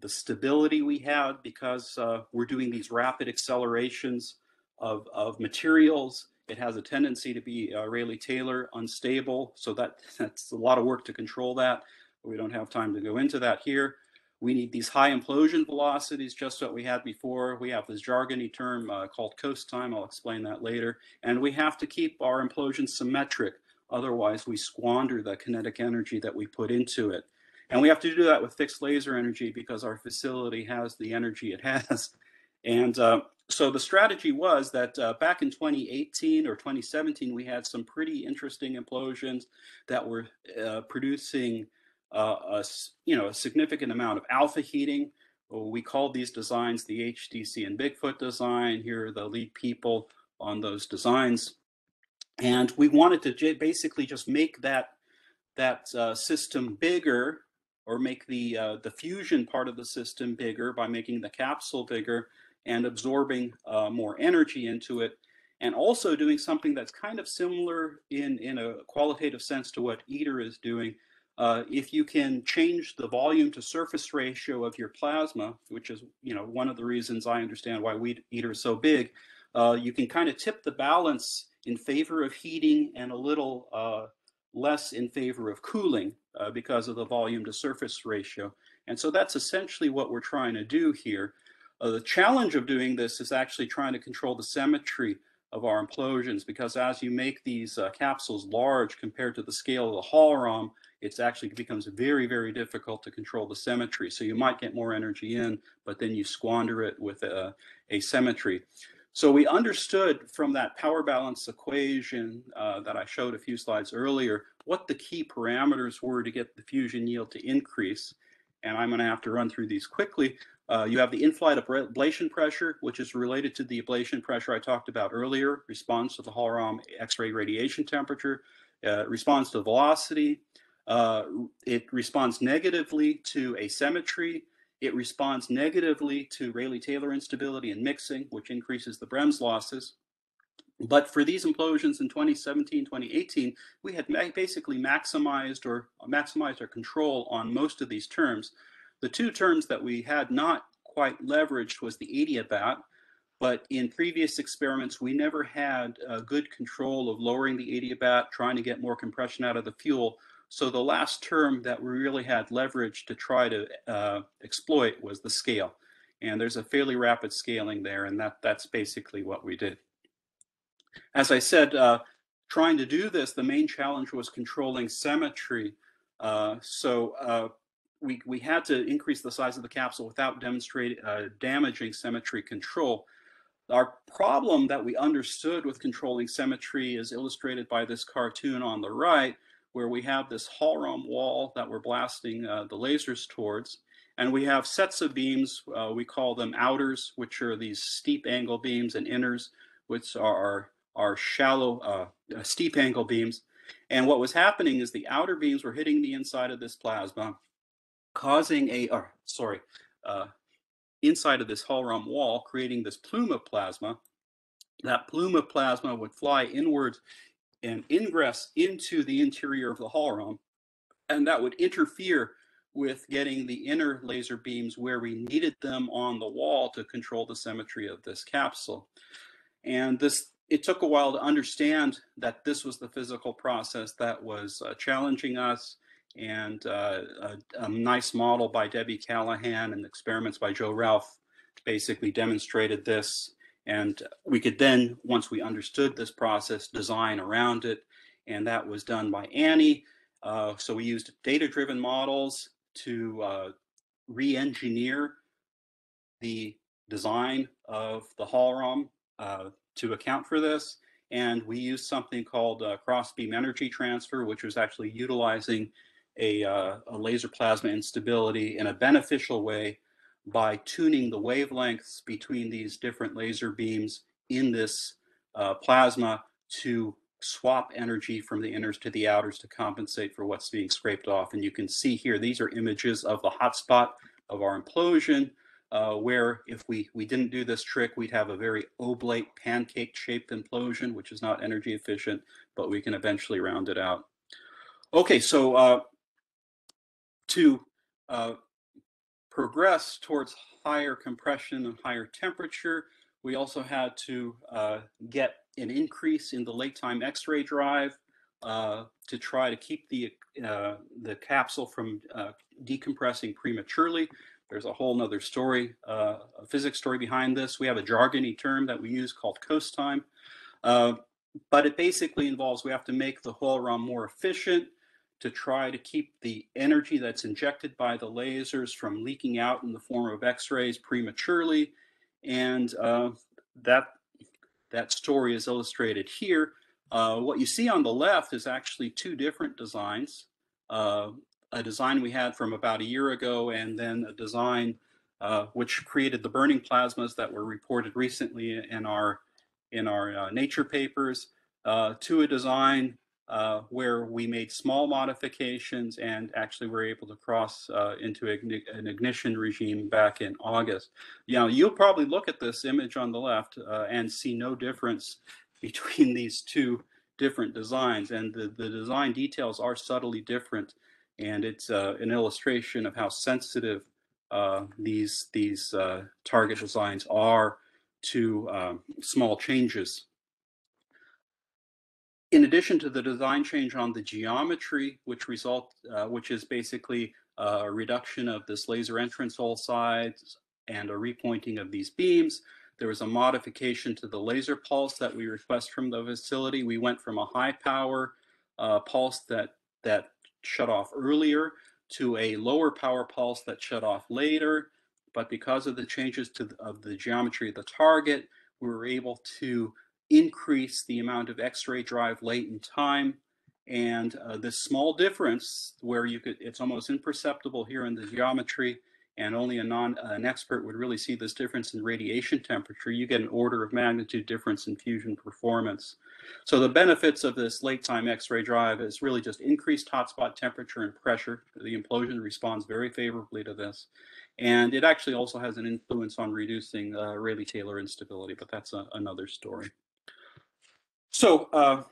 Speaker 3: the stability we had because uh, we're doing these rapid accelerations of, of materials it has a tendency to be uh, Rayleigh-Taylor unstable, so that that's a lot of work to control that. We don't have time to go into that here. We need these high implosion velocities, just what we had before. We have this jargony term uh, called coast time. I'll explain that later. And we have to keep our implosion symmetric. Otherwise, we squander the kinetic energy that we put into it. And we have to do that with fixed laser energy because our facility has the energy it has. And uh, so the strategy was that uh, back in 2018 or 2017, we had some pretty interesting implosions that were uh, producing uh, a, you know, a significant amount of alpha heating. We called these designs the HDC and Bigfoot design. Here are the lead people on those designs. And we wanted to basically just make that, that uh, system bigger or make the, uh, the fusion part of the system bigger by making the capsule bigger and absorbing uh, more energy into it, and also doing something that's kind of similar in, in a qualitative sense to what ITER is doing. uh, if you can change the volume to surface ratio of your plasma, which is you know one of the reasons I understand why ITER is so big, uh, you can kind of tip the balance in favor of heating and a little uh, less in favor of cooling uh, because of the volume to surface ratio. And so that's essentially what we're trying to do here. Uh, the challenge of doing this is actually trying to control the symmetry of our implosions because as you make these uh, capsules large compared to the scale of the Hohlraum, it actually becomes very, very difficult to control the symmetry. So you might get more energy in, but then you squander it with a, asymmetry. So we understood from that power balance equation uh, that I showed a few slides earlier, what the key parameters were to get the fusion yield to increase. And I'm gonna have to run through these quickly. Uh, you have the in-flight ablation pressure, which is related to the ablation pressure I talked about earlier, responds to the Hohlraum X-ray radiation temperature, uh, responds to velocity, uh, it responds negatively to asymmetry, it responds negatively to Rayleigh-Taylor instability and mixing, which increases the Brems losses. But for these implosions in 2017, 2018, we had basically maximized or maximized our control on most of these terms. The two terms that we had not quite leveraged was the adiabat, but in previous experiments, we never had a good control of lowering the adiabat, trying to get more compression out of the fuel. So the last term that we really had leverage to try to uh, exploit was the scale. And there's a fairly rapid scaling there, and that, that's basically what we did. As I said, uh, trying to do this, the main challenge was controlling symmetry. Uh, so uh, we, we had to increase the size of the capsule without demonstrating uh, damaging symmetry control. Our problem that we understood with controlling symmetry is illustrated by this cartoon on the right, where we have this Hohlraum wall that we're blasting uh, the lasers towards. And we have sets of beams, uh, we call them outers, which are these steep angle beams, and inners, which are, are shallow, uh, steep angle beams. And what was happening is the outer beams were hitting the inside of this plasma, causing a, or sorry, uh, inside of this Hohlraum wall, creating this plume of plasma. That plume of plasma would fly inwards and ingress into the interior of the Hohlraum, and that would interfere with getting the inner laser beams where we needed them on the wall to control the symmetry of this capsule. And this it took a while to understand that this was the physical process that was uh, challenging us and uh, a, a, nice model by Debbie Callahan and experiments by Joe Ralph basically demonstrated this. And we could then, once we understood this process, design around it. And that was done by Annie. Uh, so we used data-driven models to uh, re-engineer the design of the Hohlraum uh, to account for this. And we used something called uh, cross-beam energy transfer, which was actually utilizing a, uh, a laser plasma instability in a beneficial way by tuning the wavelengths between these different laser beams in this uh, plasma to swap energy from the inners to the outers to compensate for what's being scraped off. And you can see here, these are images of the hotspot of our implosion, uh, where if we, we didn't do this trick, we'd have a very oblate pancake shaped implosion, which is not energy efficient, but we can eventually round it out. Okay, so uh, to uh, progress towards higher compression and higher temperature, we also had to uh, get an increase in the late time X-ray drive uh, to try to keep the uh, the capsule from uh, decompressing prematurely. There's a whole nother story, uh, a physics story behind this. We have a jargony term that we use called coast time. but it basically involves we have to make the Hohlraum more efficient to try to keep the energy that's injected by the lasers from leaking out in the form of X-rays prematurely. And uh, that, that story is illustrated here. Uh, what you see on the left is actually two different designs. Uh, a design we had from about a year ago, and then a design uh, which created the burning plasmas that were reported recently in our in our uh, Nature papers, uh, to a design uh, where we made small modifications and actually were able to cross uh, into an ignition regime back in August. You know, you'll probably look at this image on the left uh, and see no difference between these two different designs and the, the design details are subtly different and it's uh, an illustration of how sensitive uh, these these target designs are to um, small changes. In addition to the design change on the geometry, which result, uh, which is basically a reduction of this laser entrance hole size and a repointing of these beams, there was a modification to the laser pulse that we request from the facility. We went from a high power uh, pulse that that shut off earlier to a lower power pulse that shut off later. But because of the changes to the, of the geometry of the target, we were able to increase the amount of X-ray drive latent time. And uh, this small difference where you could, it's almost imperceptible here in the geometry and only a non, an expert would really see this difference in radiation temperature. You get an order of magnitude difference in fusion performance. So the benefits of this late time X-ray drive is really just increased hotspot temperature and pressure. The implosion responds very favorably to this. And it actually also has an influence on reducing uh, Rayleigh-Taylor instability, but that's a, another story. So uh,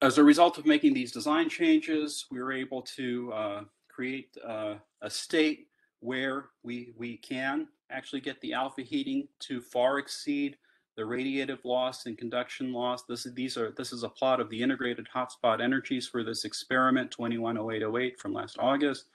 Speaker 3: as a result of making these design changes, we were able to uh, create uh, a state where we, we can actually get the alpha heating to far exceed the radiative loss and conduction loss. This is, these are, this is a plot of the integrated hotspot energies for this experiment 210808 from last August.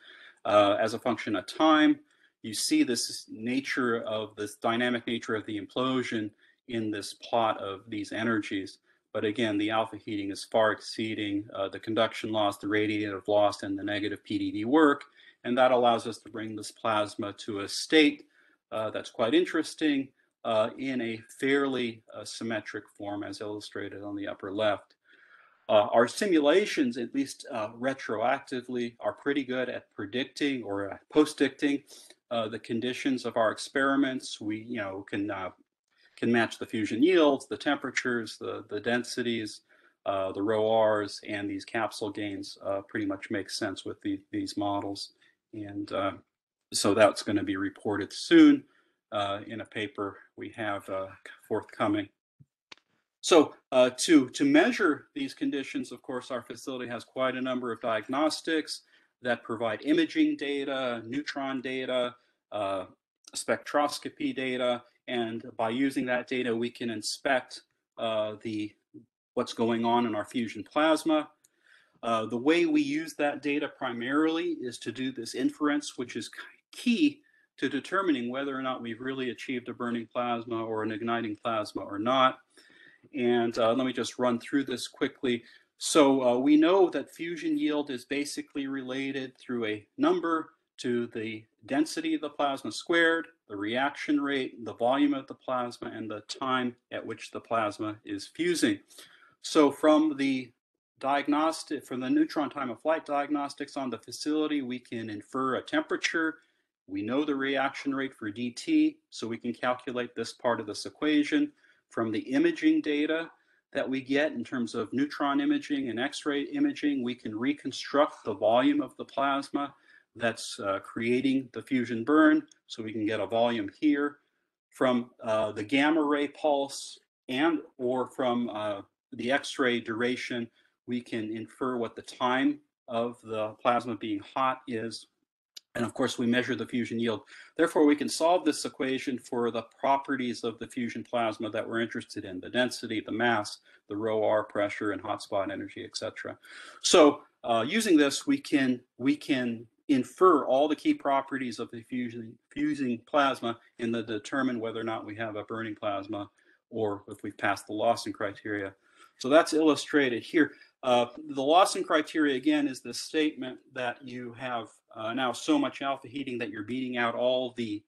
Speaker 3: Uh, as a function of time, you see this nature of this dynamic nature of the implosion in this plot of these energies. But again, the alpha heating is far exceeding uh, the conduction loss, the radiative loss, and the negative PDV work. And that allows us to bring this plasma to a state uh, that's quite interesting uh, in a fairly uh, symmetric form as illustrated on the upper left. Uh, our simulations, at least uh, retroactively, are pretty good at predicting or post-dicting the conditions of our experiments. We, you know, can can match the fusion yields, the temperatures, the the densities, uh, the rho R's, and these capsule gains uh, pretty much make sense with the, these models. And uh, so that's going to be reported soon uh, in a paper we have uh, forthcoming. So uh, to, to measure these conditions, of course, our facility has quite a number of diagnostics that provide imaging data, neutron data, spectroscopy data, and by using that data, we can inspect uh, the what's going on in our fusion plasma. Uh, the way we use that data primarily is to do this inference, which is key to determining whether or not we've really achieved a burning plasma or an igniting plasma or not. And uh, let me just run through this quickly. So uh, we know that fusion yield is basically related through a number to the density of the plasma squared, the reaction rate, the volume of the plasma, and the time at which the plasma is fusing. So from the diagnostic, from the neutron time of flight diagnostics on the facility, we can infer a temperature. We know the reaction rate for DT, so we can calculate this part of this equation. From the imaging data that we get in terms of neutron imaging and X-ray imaging, we can reconstruct the volume of the plasma that's uh, creating the fusion burn, so we can get a volume here. From uh, the gamma ray pulse and or from uh, the X-ray duration, we can infer what the time of the plasma being hot is. And of course, we measure the fusion yield. Therefore, we can solve this equation for the properties of the fusion plasma that we're interested in, the density, the mass, the rho r pressure, and hotspot energy, etc. So uh, using this, we can, we can infer all the key properties of the fusion, fusing plasma and then determine whether or not we have a burning plasma or if we've passed the Lawson criteria. So that's illustrated here. Uh, the Lawson criteria, again, is the statement that you have uh, now so much alpha heating that you're beating out all the,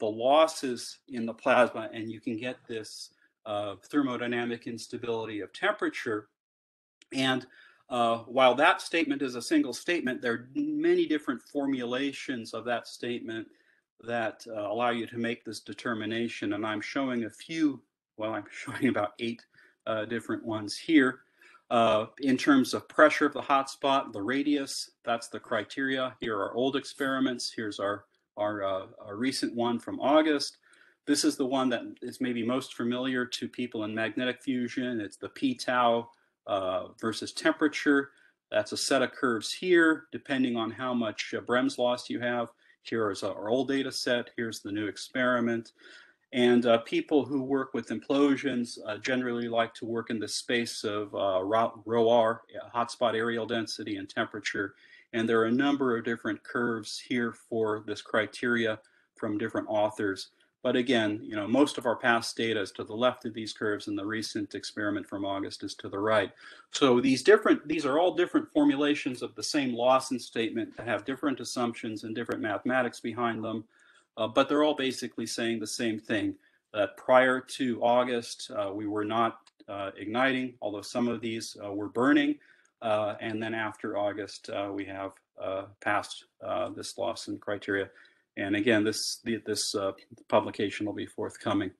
Speaker 3: the losses in the plasma, and you can get this uh, thermodynamic instability of temperature. And uh, while that statement is a single statement, there are many different formulations of that statement that uh, allow you to make this determination. And I'm showing a few, well, I'm showing about eight uh, different ones here. Uh, in terms of pressure of the hotspot, the radius, that's the criteria. Here are old experiments. Here's our, our, uh, our, recent one from August. This is the one that is maybe most familiar to people in magnetic fusion. It's the p-tau uh, versus temperature. That's a set of curves here, depending on how much uh, Brems loss you have. Here is our old data set. Here's the new experiment. And uh, people who work with implosions uh, generally like to work in the space of uh, rho r, hotspot areal density and temperature. And there are a number of different curves here for this criteria from different authors. But again, you know, most of our past data is to the left of these curves and the recent experiment from August is to the right. So these different, these are all different formulations of the same Lawson statement that have different assumptions and different mathematics behind them. Uh, but they're all basically saying the same thing, that prior to August, uh, we were not uh, igniting, although some of these uh, were burning. Uh, and then after August, uh, we have passed this Lawson criteria. And again, this this uh, publication will be forthcoming.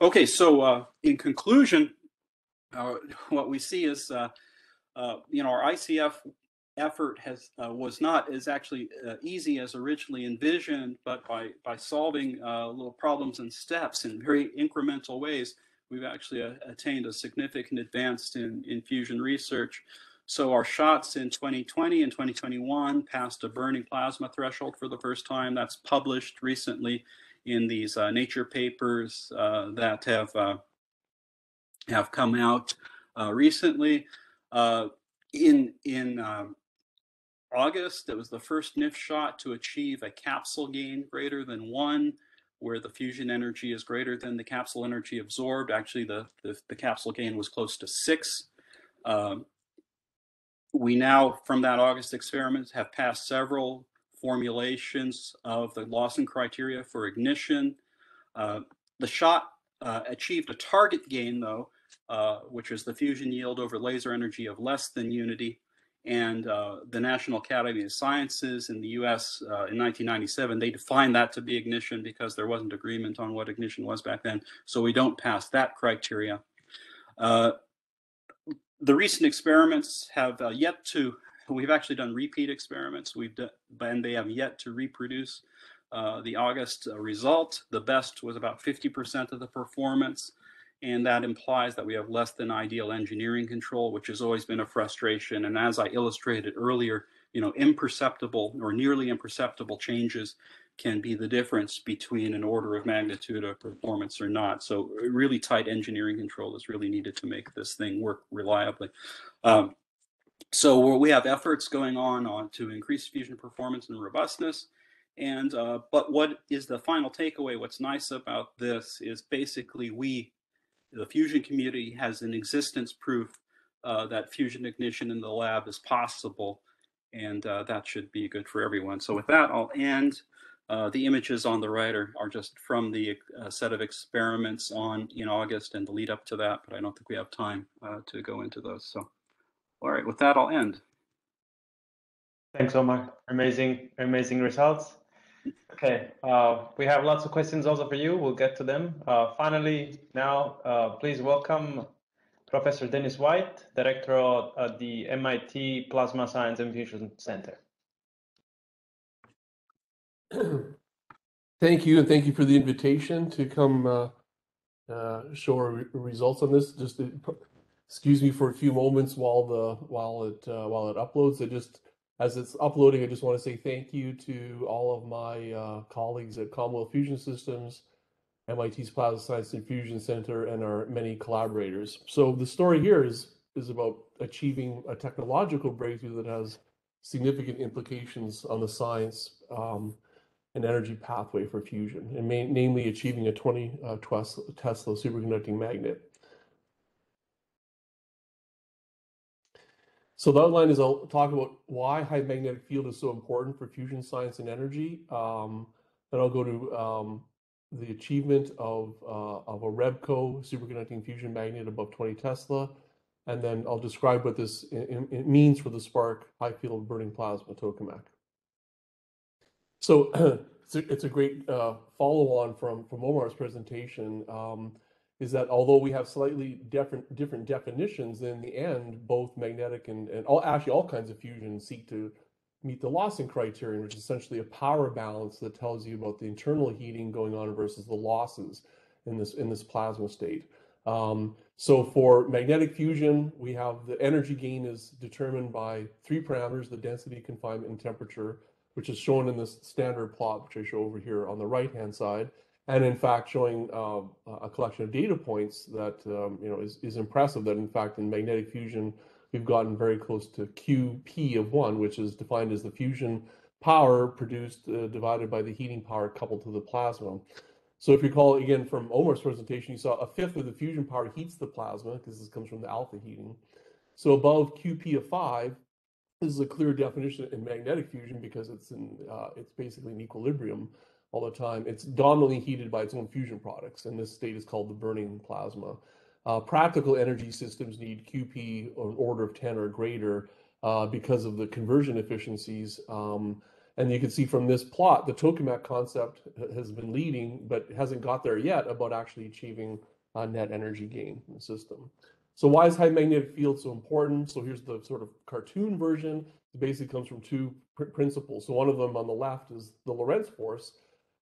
Speaker 3: Okay, so uh, in conclusion, uh, what we see is, uh, uh, you know, our ICF effort has uh, was not as actually easy as originally envisioned, but by by solving little problems and steps in very incremental ways, we've actually attained a significant advance in, in fusion research. So our shots in 2020 and 2021 passed a burning plasma threshold for the first time. That's published recently in these uh, Nature papers uh, that have uh, have come out uh, recently. Uh, in in um, August, it was the first NIF shot to achieve a capsule gain greater than one, where the fusion energy is greater than the capsule energy absorbed. Actually, the the, the capsule gain was close to six. Um, we now, from that August experiment, have passed several formulations of the Lawson criteria for ignition. Uh, the shot uh, achieved a target gain, though, uh, which is the fusion yield over laser energy of less than unity. And uh, the National Academy of Sciences in the US uh, in 1997, they defined that to be ignition because there wasn't agreement on what ignition was back then. So we don't pass that criteria. The recent experiments have uh, yet to, we've actually done repeat experiments, we've done, and they have yet to reproduce uh, the August uh, result. The best was about 50% of the performance, and that implies that we have less than ideal engineering control, which has always been a frustration. And as I illustrated earlier, you know, imperceptible or nearly imperceptible changes can be the difference between an order of magnitude of performance or not. So really tight engineering control is really needed to make this thing work reliably. Um, so we have efforts going on, on to increase fusion performance and robustness. And uh, but what is the final takeaway? What's nice about this is basically we, the fusion community, has an existence proof uh, that fusion ignition in the lab is possible, and uh, that should be good for everyone. So with that, I'll end. Uh, the images on the right are, are just from the uh, set of experiments on in August and the lead up to that, but I don't think we have time uh, to go into those. So, all right, with that, I'll end.
Speaker 1: Thanks, Omar. Amazing, amazing results. Okay, uh, we have lots of questions also for you. We'll get to them. Uh, finally, now, please welcome Professor Dennis Whyte, Director at the MIT Plasma Science and Fusion Center.
Speaker 4: thank you, and thank you for the invitation to come uh, uh, show our re results on this. Just to, excuse me for a few moments while the while it uh, while it uploads. I just as it's uploading, I just want to say thank you to all of my uh, colleagues at Commonwealth Fusion Systems, MIT's Plasma Science and Fusion Center, and our many collaborators. So the story here is is about achieving a technological breakthrough that has significant implications on the science um, an energy pathway for fusion, and may, namely achieving a 20 uh, Tesla superconducting magnet. So the outline is I'll talk about why high magnetic field is so important for fusion science and energy. Um, then I'll go to um, the achievement of, uh, of a REBCO superconducting fusion magnet above 20 Tesla. And then I'll describe what this means for the SPARC high field burning plasma tokamak. So it's, a, it's a great uh, follow-on from from Omar's presentation. Um, is that although we have slightly different different definitions, in the end, both magnetic and, and all actually all kinds of fusion seek to meet the Lawson criterion, which is essentially a power balance that tells you about the internal heating going on versus the losses in this in this plasma state. Um, so for magnetic fusion, we have the energy gain is determined by three parameters, the density, confinement, and temperature, which is shown in this standard plot, which I show over here on the right-hand side. And in fact, showing uh, a collection of data points that um, you know is, is impressive. That in fact, in magnetic fusion, we've gotten very close to QP of one, which is defined as the fusion power produced uh, divided by the heating power coupled to the plasma. So if you recall again from Omar's presentation, you saw a fifth of the fusion power heats the plasma because this comes from the alpha heating. So above QP of five, this is a clear definition in magnetic fusion because it's in uh, it's basically in equilibrium all the time. It's dominantly heated by its own fusion products, and this state is called the burning plasma. Uh, practical energy systems need QP or an order of 10 or greater uh, because of the conversion efficiencies. Um, and you can see from this plot, the tokamak concept has been leading, but hasn't got there yet about actually achieving uh, net energy gain in the system. So why is high magnetic field so important? So here's the sort of cartoon version. It basically comes from two pr principles. So one of them on the left is the Lorentz force,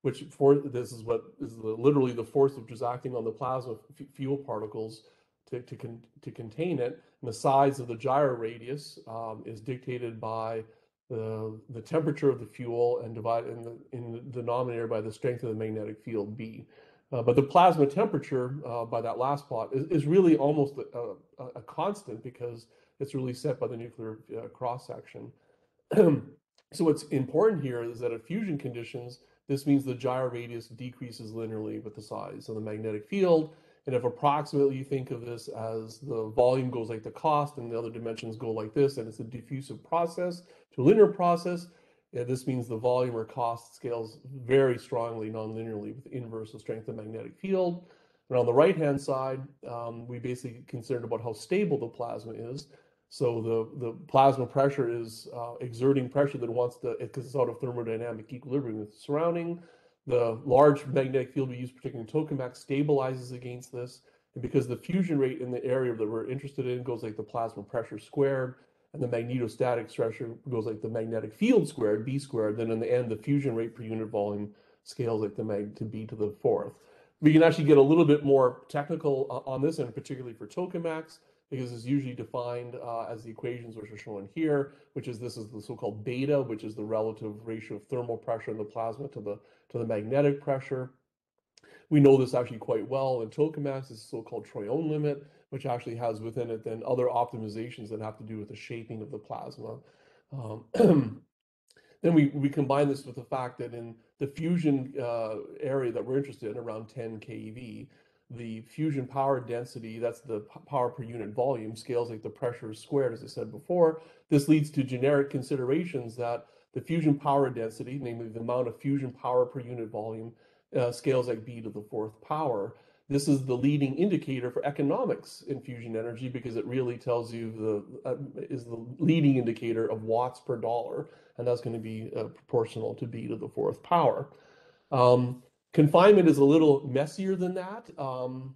Speaker 4: which for this is what is the, literally the force which is acting on the plasma fuel particles to, to, con to contain it. And the size of the gyro radius um, is dictated by the, the temperature of the fuel and divided in the, in the denominator by the strength of the magnetic field B. Uh, but the plasma temperature uh, by that last plot is, is really almost a, a, a, constant because it's really set by the nuclear uh, cross section. so what's important here is that at fusion conditions, this means the gyro radius decreases linearly with the size of the magnetic field. And if approximately you think of this as the volume goes like the cost and the other dimensions go like this, and it's a diffusive process to a linear process, yeah, this means the volume or cost scales very strongly nonlinearly with the inverse of strength of magnetic field. And on the right-hand side, um, we basically considered about how stable the plasma is. So the, the plasma pressure is uh, exerting pressure that wants to, because it's out of thermodynamic equilibrium with the surrounding. The large magnetic field we use, particularly in tokamak, stabilizes against this. And because the fusion rate in the area that we're interested in goes like the plasma pressure squared, and the magnetostatic pressure goes like the magnetic field squared, B squared, then in the end, the fusion rate per unit volume scales like the mag to B to the fourth. We can actually get a little bit more technical uh, on this, and particularly for tokamaks, because it's usually defined uh, as the equations which are shown here, which is this is the so-called beta, which is the relative ratio of thermal pressure in the plasma to the to the magnetic pressure. We know this actually quite well in tokamaks, this so-called Troyon limit, which actually has within it then other optimizations that have to do with the shaping of the plasma. Um, then we, we combine this with the fact that in the fusion uh, area that we're interested in, around 10 keV, the fusion power density, that's the power per unit volume, scales like the pressure squared, as I said before. This leads to generic considerations that the fusion power density, namely the amount of fusion power per unit volume, uh, scales like b to the fourth power. This is the leading indicator for economics in fusion energy because it really tells you the uh, is the leading indicator of watts per dollar, and that's going to be uh, proportional to b to the fourth power. Um, confinement is a little messier than that, um,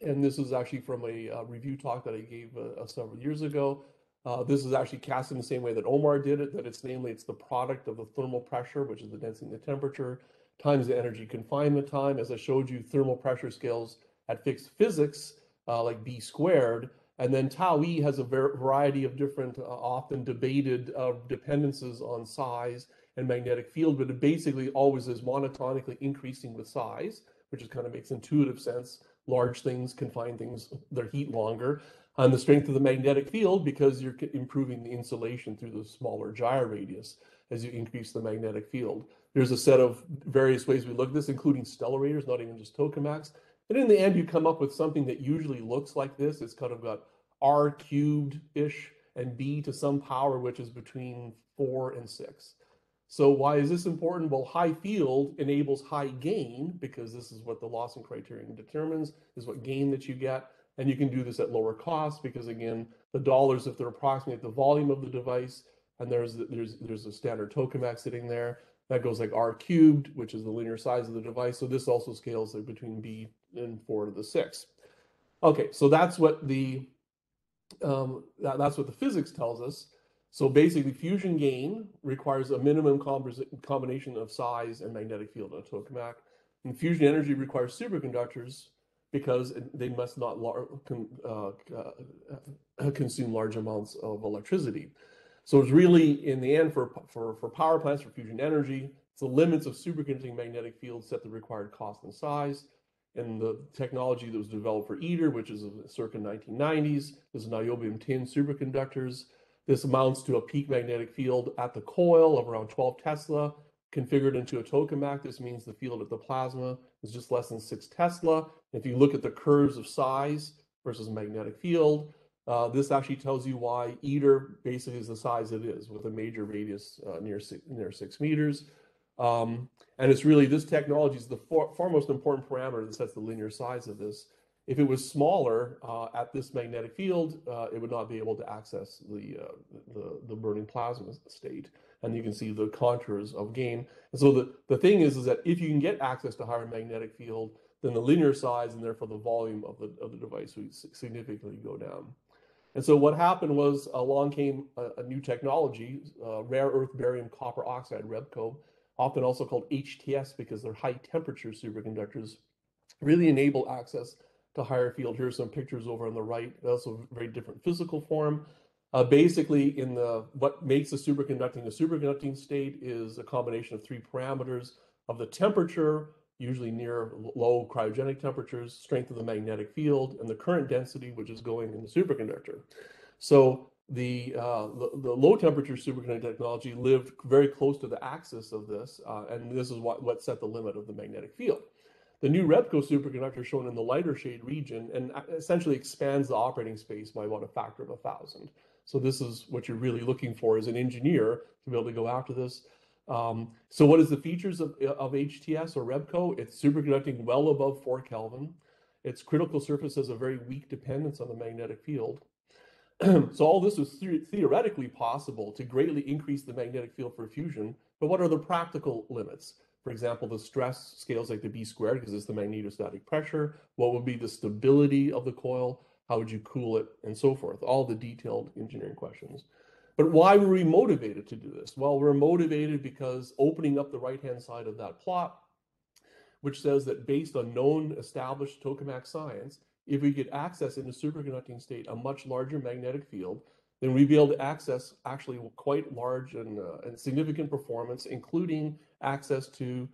Speaker 4: and this is actually from a, a, review talk that I gave uh, uh, several years ago. Uh, this is actually cast in the same way that Omar did it, that it's namely it's the product of the thermal pressure, which is the density and the temperature, times the energy confinement time. As I showed you, thermal pressure scales at fixed physics, uh, like B squared. And then tau E has a variety of different, uh, often debated uh, dependencies on size and magnetic field, but it basically always is monotonically increasing with size, which is kind of makes intuitive sense. Large things confine things, their heat longer. On the strength of the magnetic field, because you're improving the insulation through the smaller gyro radius as you increase the magnetic field. There's a set of various ways we look at this, including stellarators, not even just tokamaks. And in the end, you come up with something that usually looks like this. It's kind of got r cubed-ish and b to some power, which is between four and six. So why is this important? Well, high field enables high gain because this is what the Lawson criterion determines, is what gain that you get. And you can do this at lower cost because again, the dollars, if they're approximate the volume of the device, and there's there's there's a standard tokamak sitting there, that goes like r cubed, which is the linear size of the device. So this also scales like between b and 4 to the 6. Okay, so that's what the um, that, that's what the physics tells us. So basically, fusion gain requires a minimum combination of size and magnetic field on a tokamak. And fusion energy requires superconductors because they must not lar- uh, uh, consume large amounts of electricity. So it's really, in the end, for, for, for power plants, for fusion energy, it's the limits of superconducting magnetic fields set the required cost and size. And the technology that was developed for ITER, which is circa 1990s, is niobium tin superconductors. This amounts to a peak magnetic field at the coil of around 12 Tesla, configured into a tokamak. This means the field at the plasma is just less than 6 Tesla. If you look at the curves of size versus magnetic field, uh, this actually tells you why ITER basically is the size it is, with a major radius uh, near six, near six meters. Um, and it's really this technology is the far, far, most important parameter that sets the linear size of this. If it was smaller uh, at this magnetic field, uh, it would not be able to access the, uh, the, the burning plasma state. And you can see the contours of gain. And so the, the thing is, is that if you can get access to higher magnetic field, then the linear size and therefore the volume of the, of the device would significantly go down. And so what happened was along came a, a new technology, uh, rare earth barium copper oxide, REBCO, often also called HTS because they're high temperature superconductors, really enable access to higher field. Here's some pictures over on the right, also very different physical form. Uh, basically, in the what makes a superconducting a superconducting state is a combination of three parameters of the temperature, usually near low cryogenic temperatures, strength of the magnetic field, and the current density, which is going in the superconductor. So the, uh, the, the, low temperature superconducting technology lived very close to the axis of this, uh, and this is what, what set the limit of the magnetic field. The new REBCO superconductor shown in the lighter shade region and essentially expands the operating space by about a factor of a thousand. So this is what you're really looking for as an engineer to be able to go after this. Um, so what is the features of, of HTS or REBCO? It's superconducting well above 4 Kelvin. Its critical surface has a very weak dependence on the magnetic field. so all this is the theoretically possible to greatly increase the magnetic field for fusion, but what are the practical limits? For example, the stress scales like the B squared because it's the magnetostatic pressure. What would be the stability of the coil? How would you cool it? And so forth. All the detailed engineering questions. But why were we motivated to do this? Well, we're motivated because opening up the right-hand side of that plot, which says that based on known established tokamak science, if we could access in a superconducting state a much larger magnetic field, then we'd be able to access actually quite large and, uh, and significant performance, including access to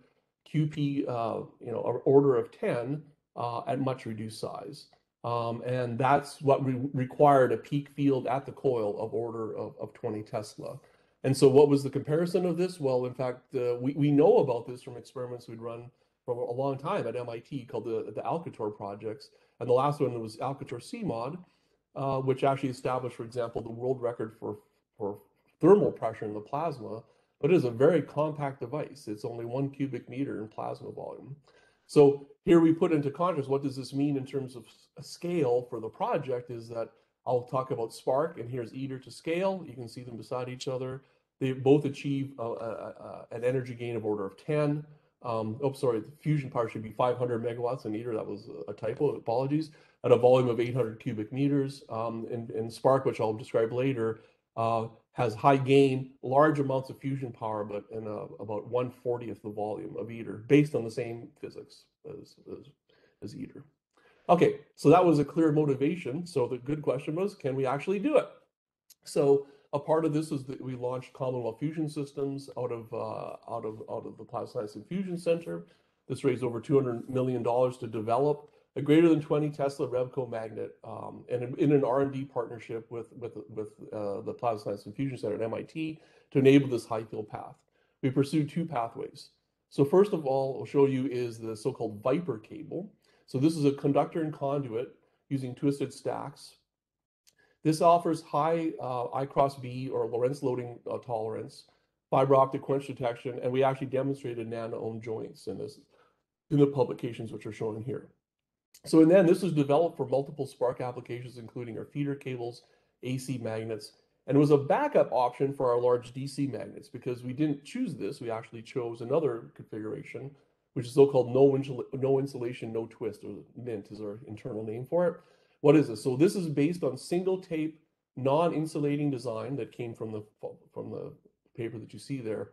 Speaker 4: QP, uh, you know, order of 10 uh, at much reduced size. Um, and that's what re required a peak field at the coil of order of, of 20 Tesla. And so what was the comparison of this? Well, in fact, uh, we, we know about this from experiments we'd run for a long time at MIT called the, the Alcator projects. And the last one was Alcator CMOD, uh, which actually established, for example, the world record for, for thermal pressure in the plasma, but it is a very compact device. It's only one cubic meter in plasma volume. So here we put into context, what does this mean in terms of scale for the project is that I'll talk about SPARC and here's ITER to scale. You can see them beside each other. They both achieve a, a, a, an energy gain of order of 10. Um, oh, sorry, the fusion power should be 500 megawatts in ITER. That was a typo, apologies. At a volume of 800 cubic meters. Um, and, and SPARC, which I'll describe later, uh, has high gain, large amounts of fusion power, but in a, about 140th the volume of ITER, based on the same physics as, as, as ITER. Okay, so that was a clear motivation. So the good question was, can we actually do it? So a part of this is that we launched Commonwealth Fusion Systems out of uh, out of out of the Plasma Science Fusion Center. This raised over 200 million dollars to develop a greater than 20 Tesla REBCO magnet um, and in, an R&D partnership with, with, with uh, the Plasma Science and Fusion Center at MIT to enable this high field path. We pursued two pathways. So first of all, I'll show you is the so-called Viper cable. So this is a conductor and conduit using twisted stacks. This offers high uh, I cross B or Lorentz loading uh, tolerance, fiber optic quench detection, and we actually demonstrated nano-ohm joints in this in the publications which are shown here. So and then this was developed for multiple SPARC applications, including our feeder cables, AC magnets, and it was a backup option for our large DC magnets because we didn't choose this. We actually chose another configuration, which is so-called no, insula no insulation, no twist, or NINT is our internal name for it. What is this? So this is based on single tape, non-insulating design that came from the from the paper that you see there.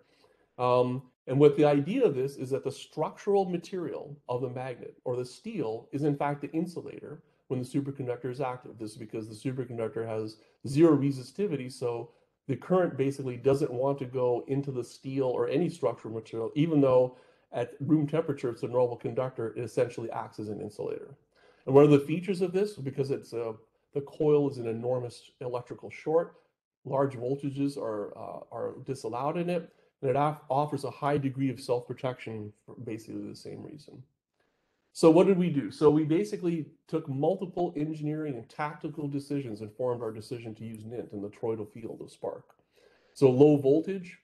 Speaker 4: Um, And what the idea of this is that the structural material of the magnet or the steel is in fact the insulator when the superconductor is active. This is because the superconductor has zero resistivity, so the current basically doesn't want to go into the steel or any structural material, even though at room temperature it's a normal conductor, it essentially acts as an insulator. And one of the features of this? Because it's a, the coil is an enormous electrical short, large voltages are, uh, are disallowed in it, and it offers a high degree of self-protection for basically the same reason. So what did we do? So we basically took multiple engineering and tactical decisions and formed our decision to use NINT in the toroidal field of SPARC. So low voltage,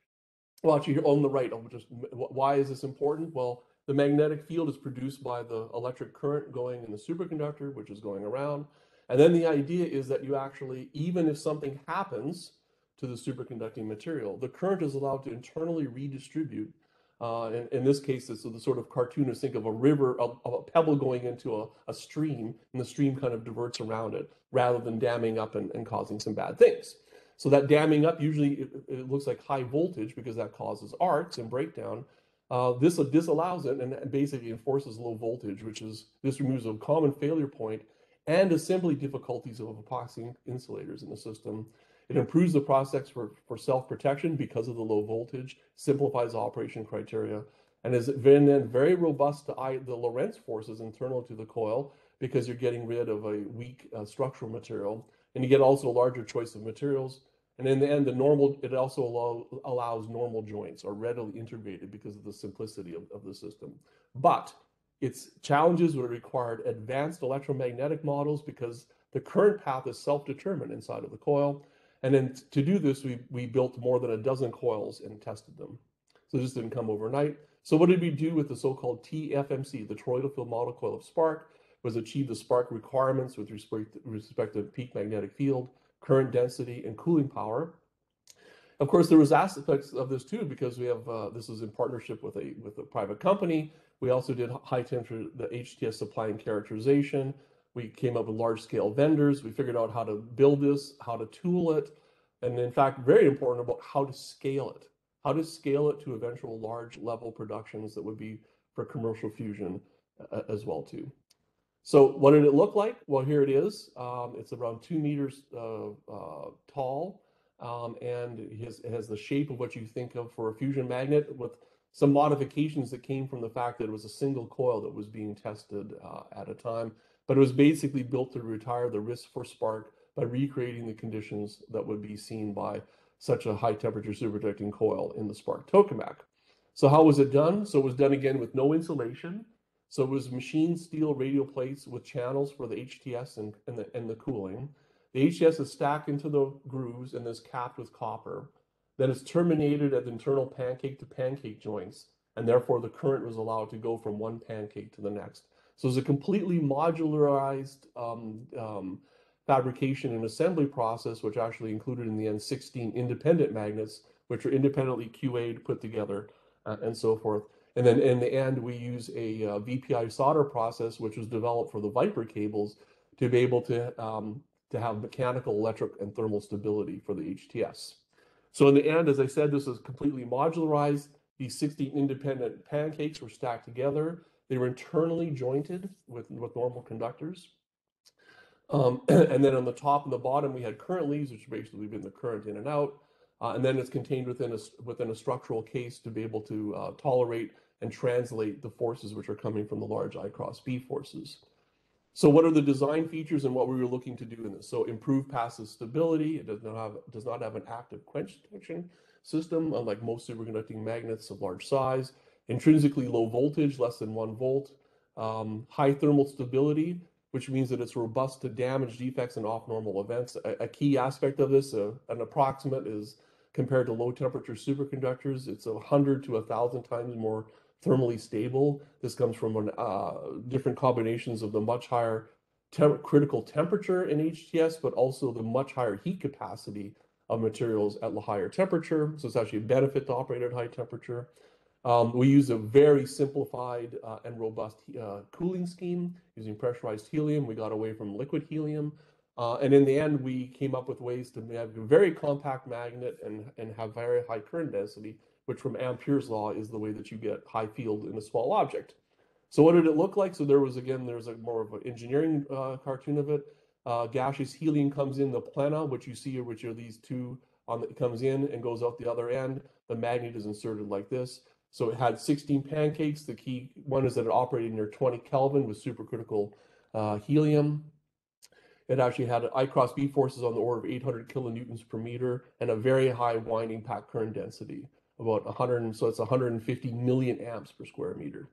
Speaker 4: well, actually on the right, I'll just, why is this important? Well, the magnetic field is produced by the electric current going in the superconductor, which is going around. And then the idea is that you actually, even if something happens to the superconducting material, the current is allowed to internally redistribute uh, in, in, this case, it's the sort of cartoonist think of a river, of, a pebble going into a, a, stream, and the stream kind of diverts around it rather than damming up and, and causing some bad things. So that damming up usually it, it, looks like high voltage because that causes arcs and breakdown. Uh, this disallows it and basically enforces low voltage, which is this removes a common failure point and assembly difficulties of epoxy insulators in the system. It improves the process for, for self-protection because of the low voltage, simplifies operation criteria, and is then, very robust to I, the Lorentz forces internal to the coil because you're getting rid of a weak uh, structural material. And you get also a larger choice of materials. And in the end, the normal, it also allow, allows normal joints are readily integrated because of the simplicity of, of the system. But its challenges would have required advanced electromagnetic models because the current path is self-determined inside of the coil and then to do this, we, we built more than a dozen coils and tested them. So this didn't come overnight. So what did we do with the so-called TFMC, the toroidal field model coil of SPARC, was achieve the SPARC requirements with respect, respect to peak magnetic field, current density, and cooling power. Of course, there was aspects of this too because we have uh, this is in partnership with a with a private company. We also did high temperature the HTS supply and characterization. We came up with large scale vendors. We figured out how to build this, how to tool it, and in fact, very important about how to scale it, how to scale it to eventual large level productions that would be for commercial fusion uh, as well too. So what did it look like? Well, here it is. Um, it's around two meters uh, uh, tall, um, and has, has the shape of what you think of for a fusion magnet with some modifications that came from the fact that it was a single coil that was being tested uh, at a time but it was basically built to retire the risk for SPARC by recreating the conditions that would be seen by such a high temperature superconducting coil in the SPARC tokamak. So how was it done? So it was done again with no insulation. So it was machine steel radial plates with channels for the HTS and, and, the, and the cooling. The HTS is stacked into the grooves and is capped with copper. Then it's terminated at the internal pancake to pancake joints, and therefore the current was allowed to go from one pancake to the next so it's a completely modularized um, um, fabrication and assembly process, which actually included in the end 16 independent magnets, which are independently QA'd, put together, uh, and so forth. And then in the end, we use a uh, VPI solder process, which was developed for the Viper cables to be able to, um, to have mechanical, electric, and thermal stability for the HTS. So in the end, as I said, this is completely modularized. These 16 independent pancakes were stacked together. They were internally jointed with, with normal conductors. Um, and then on the top and the bottom, we had current leads, which basically been the current in and out. Uh, and then it's contained within a, within a structural case to be able to uh, tolerate and translate the forces which are coming from the large I cross B forces. So what are the design features and what we were looking to do in this? So improve passive stability. It does not have does not have an active quench detection system, unlike most superconducting magnets of large size intrinsically low voltage, less than one volt, um, high thermal stability, which means that it's robust to damage defects and off-normal events. A, a, key aspect of this, uh, an approximate, is compared to low temperature superconductors, it's a 100 to a 1,000 times more thermally stable. This comes from an, uh, different combinations of the much higher critical temperature in HTS, but also the much higher heat capacity of materials at the higher temperature. So it's actually a benefit to operate at high temperature. Um, we use a very simplified uh, and robust uh, cooling scheme using pressurized helium. We got away from liquid helium. Uh, and in the end, we came up with ways to have a very compact magnet and, and have very high current density which from Ampere's law is the way that you get high field in a small object. So what did it look like? So there was again, there's a more of an engineering uh, cartoon of it. Uh, gaseous helium comes in the plana, which you see which are these two on the, comes in and goes out the other end. The magnet is inserted like this. So it had 16 pancakes. The key one is that it operated near 20 Kelvin with supercritical uh, helium. It actually had I cross B forces on the order of 800 kilonewtons per meter and a very high winding pack current density, about 100. So it's 150 million amps per square meter.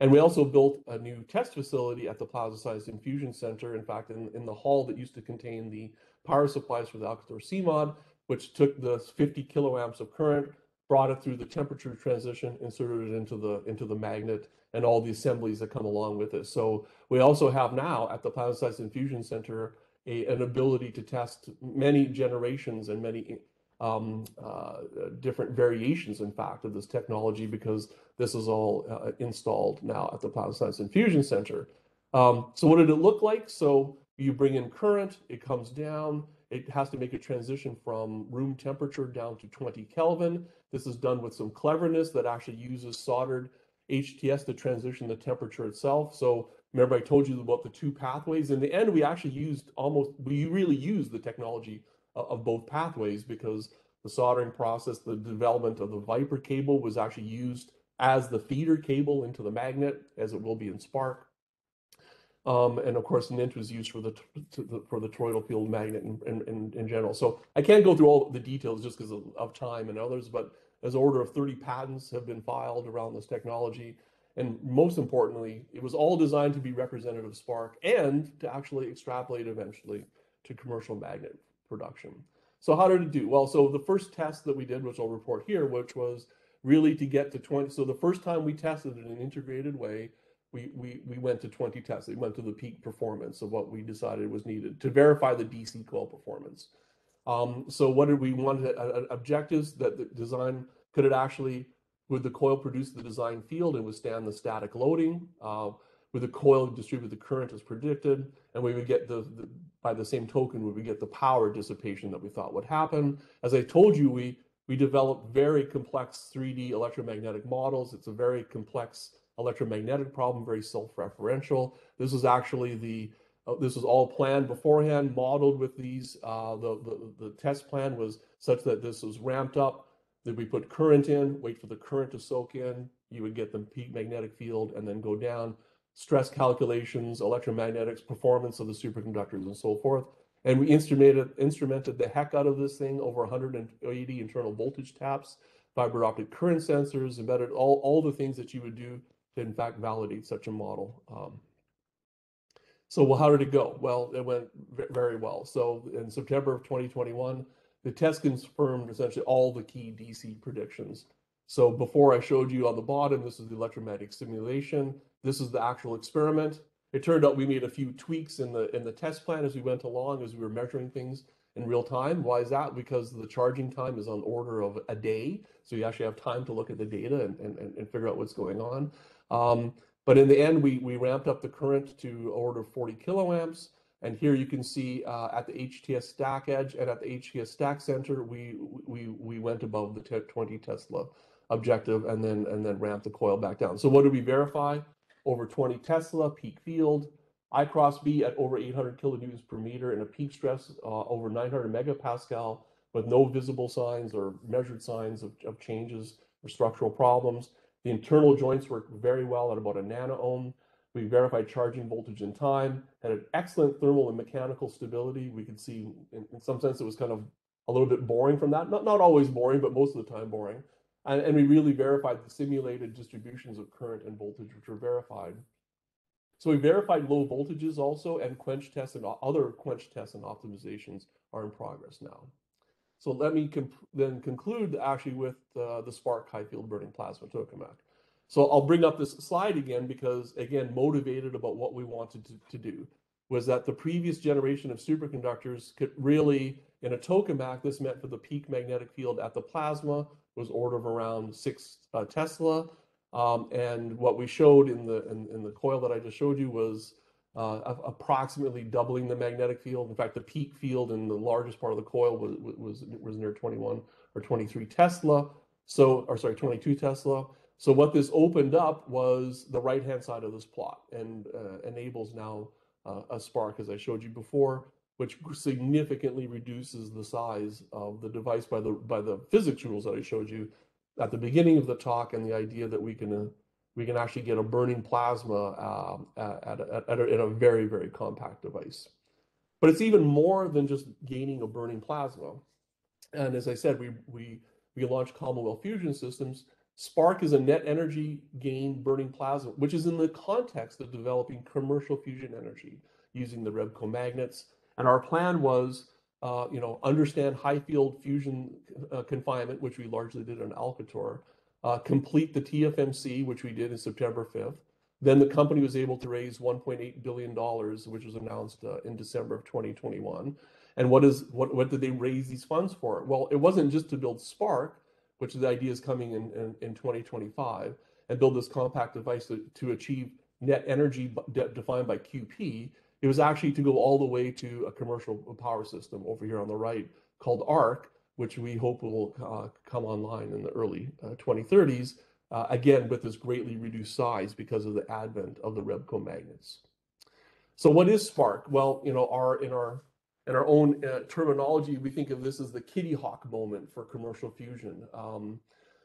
Speaker 4: And we also built a new test facility at the Plasma Science and Fusion Center. In fact, in, in the hall that used to contain the power supplies for the Alcator CMOD, which took the 50 kiloamps of current, brought it through the temperature transition, inserted it into the into the magnet, and all the assemblies that come along with it. So we also have now at the Plasma Science and Fusion Center a, an ability to test many generations and many um, uh, different variations, in fact, of this technology because this is all uh, installed now at the Plasma Science and Fusion Center. Um, so what did it look like? So you bring in current, it comes down, it has to make a transition from room temperature down to 20 Kelvin. This is done with some cleverness that actually uses soldered HTS to transition the temperature itself. So remember I told you about the two pathways. In the end, we actually used almost, we really used the technology of both pathways because the soldering process, the development of the Viper cable was actually used as the feeder cable into the magnet, as it will be in SPARC. Um, and of course, NINT was used for the, the for the toroidal field magnet in, in, in, general. So I can't go through all the details just because of, of, time and others, but as order of 30 patents have been filed around this technology. And most importantly, it was all designed to be representative of SPARC and to actually extrapolate eventually to commercial magnet production. So how did it do? Well, so the first test that we did, which I'll report here, which was really to get to 20. So the first time we tested in an integrated way, we, we, we went to 20 Tesla. We went to the peak performance of what we decided was needed to verify the DC coil performance. Um, so what did we want? Uh, objectives that the design, could it actually, would the coil produce the design field and withstand the static loading? Uh, would the coil distribute the current as predicted? And we would get the, the, by the same token, would we get the power dissipation that we thought would happen? As I told you, we we developed very complex 3D electromagnetic models. It's a very complex electromagnetic problem, very self-referential. This is actually the uh, this was all planned beforehand, modeled with these. Uh, the, the the test plan was such that this was ramped up. That we put current in, wait for the current to soak in. You would get the peak magnetic field, and then go down. Stress calculations, electromagnetics, performance of the superconductors, and so forth. And we instrumented instrumented the heck out of this thing over 180 internal voltage taps, fiber optic current sensors, embedded all all the things that you would do to in fact validate such a model. Um, so well, how did it go? Well, it went very well. So in September of 2021, the test confirmed essentially all the key DC predictions. So before I showed you on the bottom, this is the electromagnetic simulation. This is the actual experiment. It turned out we made a few tweaks in the in the test plan as we went along, as we were measuring things in real time. Why is that? Because the charging time is on order of a day. So you actually have time to look at the data and, and, and figure out what's going on. Um, but in the end, we, we ramped up the current to order 40 kiloamps. And here you can see uh, at the HTS stack edge and at the HTS stack center, we we we went above the 20 Tesla objective and then and then ramped the coil back down. So what did we verify? Over 20 Tesla peak field, I cross B at over 800 kilonewtons per meter and a peak stress uh, over 900 megapascal with no visible signs or measured signs of, of changes or structural problems. The internal joints work very well at about a nano ohm. We verified charging voltage and time, had an excellent thermal and mechanical stability. We could see, in, in, some sense, it was kind of a little bit boring from that. Not, not always boring, but most of the time boring. And, and we really verified the simulated distributions of current and voltage, which were verified. So we verified low voltages also, and quench tests and other quench tests and optimizations are in progress now. So let me then conclude actually with uh, the SPARC high field burning plasma tokamak. So I'll bring up this slide again because again, motivated about what we wanted to, to do was that the previous generation of superconductors could really, in a tokamak, this meant for the peak magnetic field at the plasma was order of around six uh, Tesla. Um, and what we showed in the in, in the coil that I just showed you was uh, approximately doubling the magnetic field. In fact, the peak field in the largest part of the coil was, was, was near 21 or 23 Tesla. So, or sorry, 22 Tesla. So what this opened up was the right-hand side of this plot and uh, enables now uh, a SPARC, as I showed you before, which significantly reduces the size of the device by the by the physics rules that I showed you at the beginning of the talk, and the idea that we can uh, we can actually get a burning plasma um, at, at, at a, in a very very compact device. But it's even more than just gaining a burning plasma. And as I said, we we we launched Commonwealth Fusion Systems. SPARC is a net energy gain burning plasma, which is in the context of developing commercial fusion energy using the Rebco magnets. And our plan was, uh, you know, understand high field fusion uh, confinement, which we largely did on Alcator, uh, complete the TFMC, which we did in September 5th. Then the company was able to raise 1.8 billion dollars, which was announced uh, in December of 2021. And what is what what did they raise these funds for? Well, it wasn't just to build SPARC, which the idea is coming in, in, in 2025, and build this compact device to, to achieve net energy defined by QP. It was actually to go all the way to a commercial power system over here on the right called ARC, which we hope will uh, come online in the early uh, 2030s, uh, again with this greatly reduced size because of the advent of the Rebco magnets. So what is SPARC? Well, you know, our in our in our own uh, terminology, we think of this as the kitty hawk moment for commercial fusion. Um,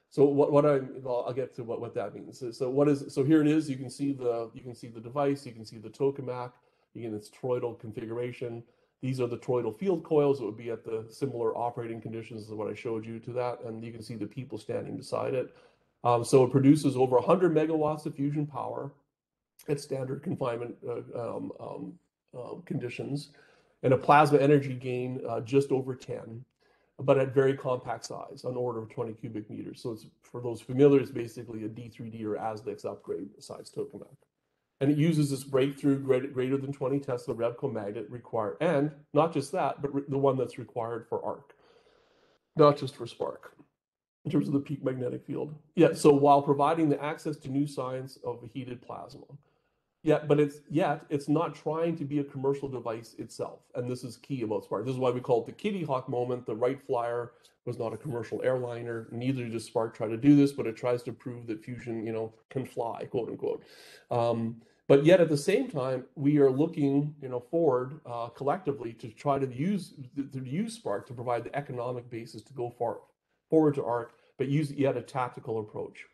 Speaker 4: so what, what I, well, I'll get to what, what that means. So, so, what is, so here it is, you can see the, you can see the device, you can see the tokamak, again, its toroidal configuration. These are the toroidal field coils that would be at the similar operating conditions as what I showed you to that. And you can see the people standing beside it. Um, so it produces over 100 megawatts of fusion power at standard confinement uh, um, um, uh, conditions and a plasma energy gain uh, just over 10, but at very compact size, an order of 20 cubic meters. So it's for those familiar, it's basically a DIII-D or ASDEX upgrade size tokamak. And it uses this breakthrough greater, than 20 Tesla Rebco magnet required, and not just that, but the one that's required for ARC, not just for SPARC in terms of the peak magnetic field. Yeah, so while providing the access to new science of heated plasma. Yeah, but it's yet it's not trying to be a commercial device itself, and this is key about SPARC. This is why we call it the Kitty Hawk moment. The Wright Flyer was not a commercial airliner. Neither does SPARC try to do this, but it tries to prove that fusion, you know, can fly, quote unquote. Um, but yet at the same time, we are looking, you know, forward uh, collectively to try to use to use SPARC to provide the economic basis to go far forward to ARC, but use yet a tactical approach.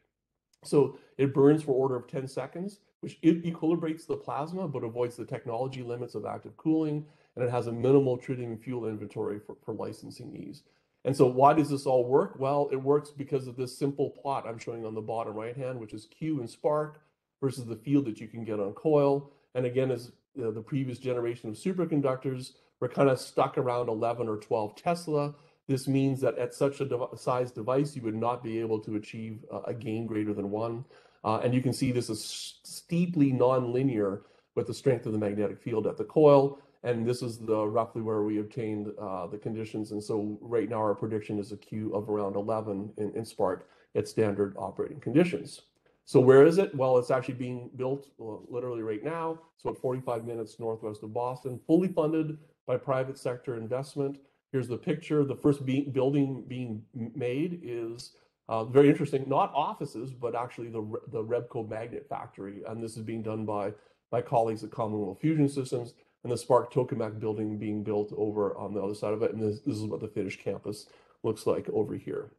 Speaker 4: So it burns for order of 10 seconds which equilibrates the plasma but avoids the technology limits of active cooling, and it has a minimal tritium fuel inventory for, for licensing ease. And so why does this all work? Well, it works because of this simple plot I'm showing on the bottom right hand, which is Q and SPARC versus the field that you can get on coil. And again, as you know, the previous generation of superconductors, we're kind of stuck around 11 or 12 Tesla. This means that at such a de size device, you would not be able to achieve a gain greater than one. Uh, and you can see this is steeply nonlinear with the strength of the magnetic field at the coil. And this is the roughly where we obtained uh, the conditions. And so right now our prediction is a Q of around 11 in, in SPARC at standard operating conditions. So where is it? Well, it's actually being built literally right now. So at 45 minutes northwest of Boston, fully funded by private sector investment. Here's the picture. The first be building being made is uh, very interesting, not offices, but actually the, the Rebco magnet factory. And this is being done by my colleagues at Commonwealth Fusion Systems and the SPARC Tokamak building being built over on the other side of it. And this, this is what the finished campus looks like over here.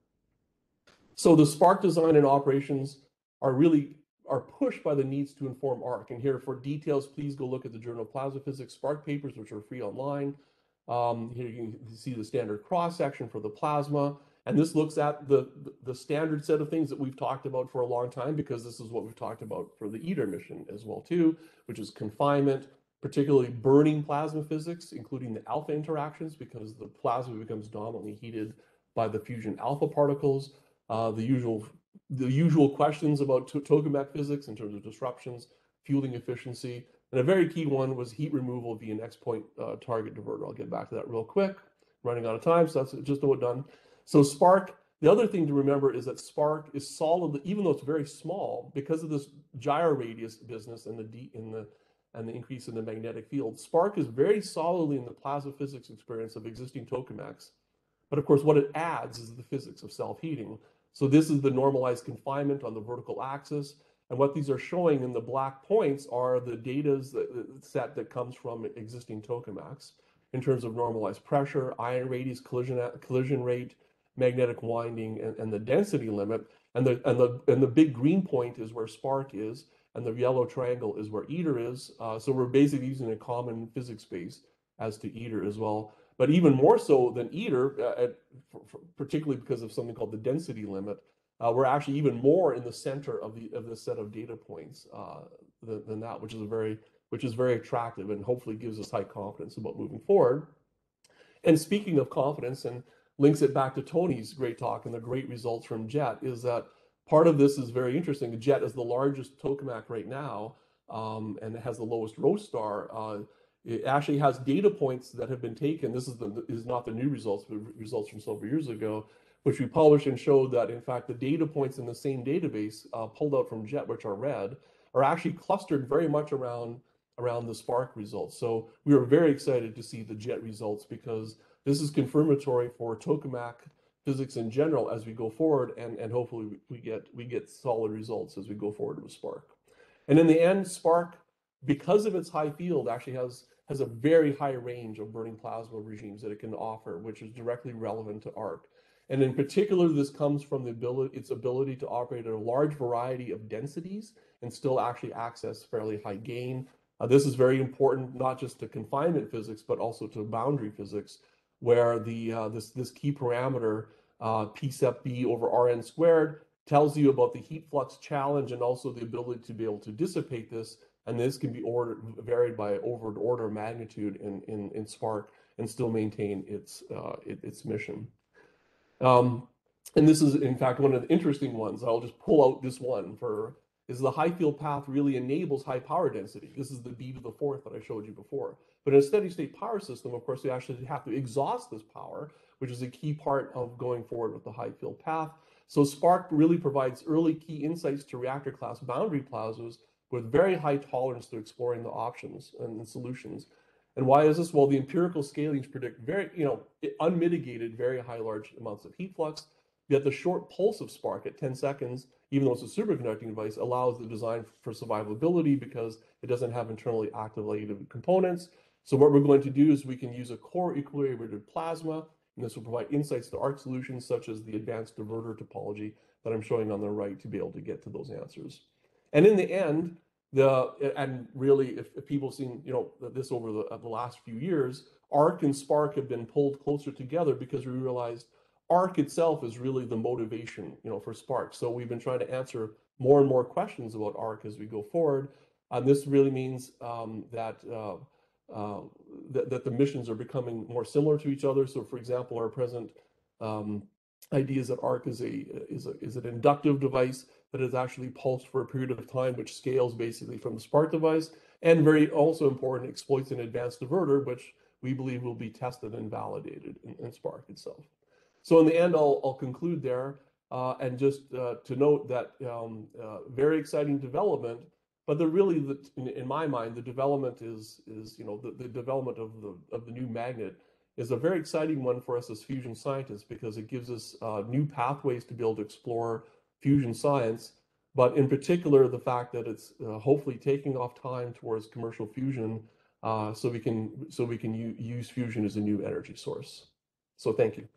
Speaker 4: So the SPARC design and operations are really are pushed by the needs to inform ARC. And here for details, please go look at the Journal of Plasma Physics SPARC papers, which are free online. Um, here you can see the standard cross section for the plasma. And this looks at the, the standard set of things that we've talked about for a long time, because this is what we've talked about for the ITER mission as well too, which is confinement, particularly burning plasma physics, including the alpha interactions, because the plasma becomes dominantly heated by the fusion alpha particles. Uh, the usual the usual questions about to tokamak physics in terms of disruptions, fueling efficiency, and a very key one was heat removal via an X point uh, target divertor. I'll get back to that real quick. Running out of time, so that's just about done. So SPARC, the other thing to remember is that SPARC is solid, even though it's very small, because of this gyro radius business and the D in the and the increase in the magnetic field. SPARC is very solidly in the plasma physics experience of existing tokamaks. But of course, what it adds is the physics of self-heating. So this is the normalized confinement on the vertical axis. And what these are showing in the black points are the data set that comes from existing tokamaks in terms of normalized pressure, ion radius, collision, collision rate, magnetic winding, and, and the density limit. And the, and, the, and the big green point is where SPARC is, and the yellow triangle is where ITER is. Uh, so we're basically using a common physics base as to ITER as well. But even more so than ITER, uh, at, for, for, particularly because of something called the density limit, uh, we're actually even more in the center of the of the set of data points uh, than, than, that, which is a very which is very attractive and hopefully gives us high confidence about moving forward. And speaking of confidence, and links it back to Tony's great talk and the great results from JET, is that part of this is very interesting. The jet is the largest tokamak right now, um, and it has the lowest star. Uh, it actually has data points that have been taken. This is the is not the new results, but results from several years ago, which we published and showed that in fact the data points in the same database uh, pulled out from JET, which are red, are actually clustered very much around around the SPARC results. So we were very excited to see the JET results because this is confirmatory for tokamak physics in general as we go forward, and, and hopefully we get we get solid results as we go forward with SPARC. And in the end, SPARC, because of its high field, actually has has a very high range of burning plasma regimes that it can offer, which is directly relevant to ARC. And in particular, this comes from the ability, its ability to operate at a large variety of densities and still actually access fairly high gain uh, this is very important, not just to confinement physics, but also to boundary physics, where the uh, this this key parameter uh, p sub b over rn squared tells you about the heat flux challenge and also the ability to be able to dissipate this. And this can be ordered, varied by over order of magnitude in, in, in SPARC and still maintain its uh, it, its mission. Um, and this is, in fact, one of the interesting ones. I'll just pull out this one for is the high field path really enables high power density. This is the B to the fourth that I showed you before. But in a steady state power system, of course, we actually have to exhaust this power, which is a key part of going forward with the high field path. So SPARC really provides early key insights to reactor class boundary plasmas with very high tolerance to exploring the options and solutions. And why is this? Well, the empirical scalings predict very, you know, unmitigated, very high large amounts of heat flux. Yet the short pulse of SPARC at 10 seconds even though it's a superconducting device, allows the design for survivability because it doesn't have internally activated components. So what we're going to do is we can use a core equilibrated plasma, and this will provide insights to ARC solutions such as the advanced divertor topology that I'm showing on the right to be able to get to those answers. And in the end, the and really, if, if people seen you know this over the, the last few years, ARC and SPARC have been pulled closer together because we realized ARC itself is really the motivation, you know, for SPARC. So we've been trying to answer more and more questions about ARC as we go forward. And this really means um, that, uh, uh, that, that the missions are becoming more similar to each other. So, for example, our present um, idea is that ARC is a is a is an inductive device that is actually pulsed for a period of time, which scales basically from the SPARC device, and very also important exploits an advanced divertor, which we believe will be tested and validated in, in SPARC itself. So in the end, I'll, I'll conclude there uh, and just uh, to note that um, uh, very exciting development, but the really, the, in, in, my mind, the development is, is you know, the, the development of the, of the new magnet is a very exciting one for us as fusion scientists because it gives us uh, new pathways to be able to explore fusion science, but in particular, the fact that it's uh, hopefully taking off time towards commercial fusion uh, so we can, so we can use fusion as a new energy source. So thank you.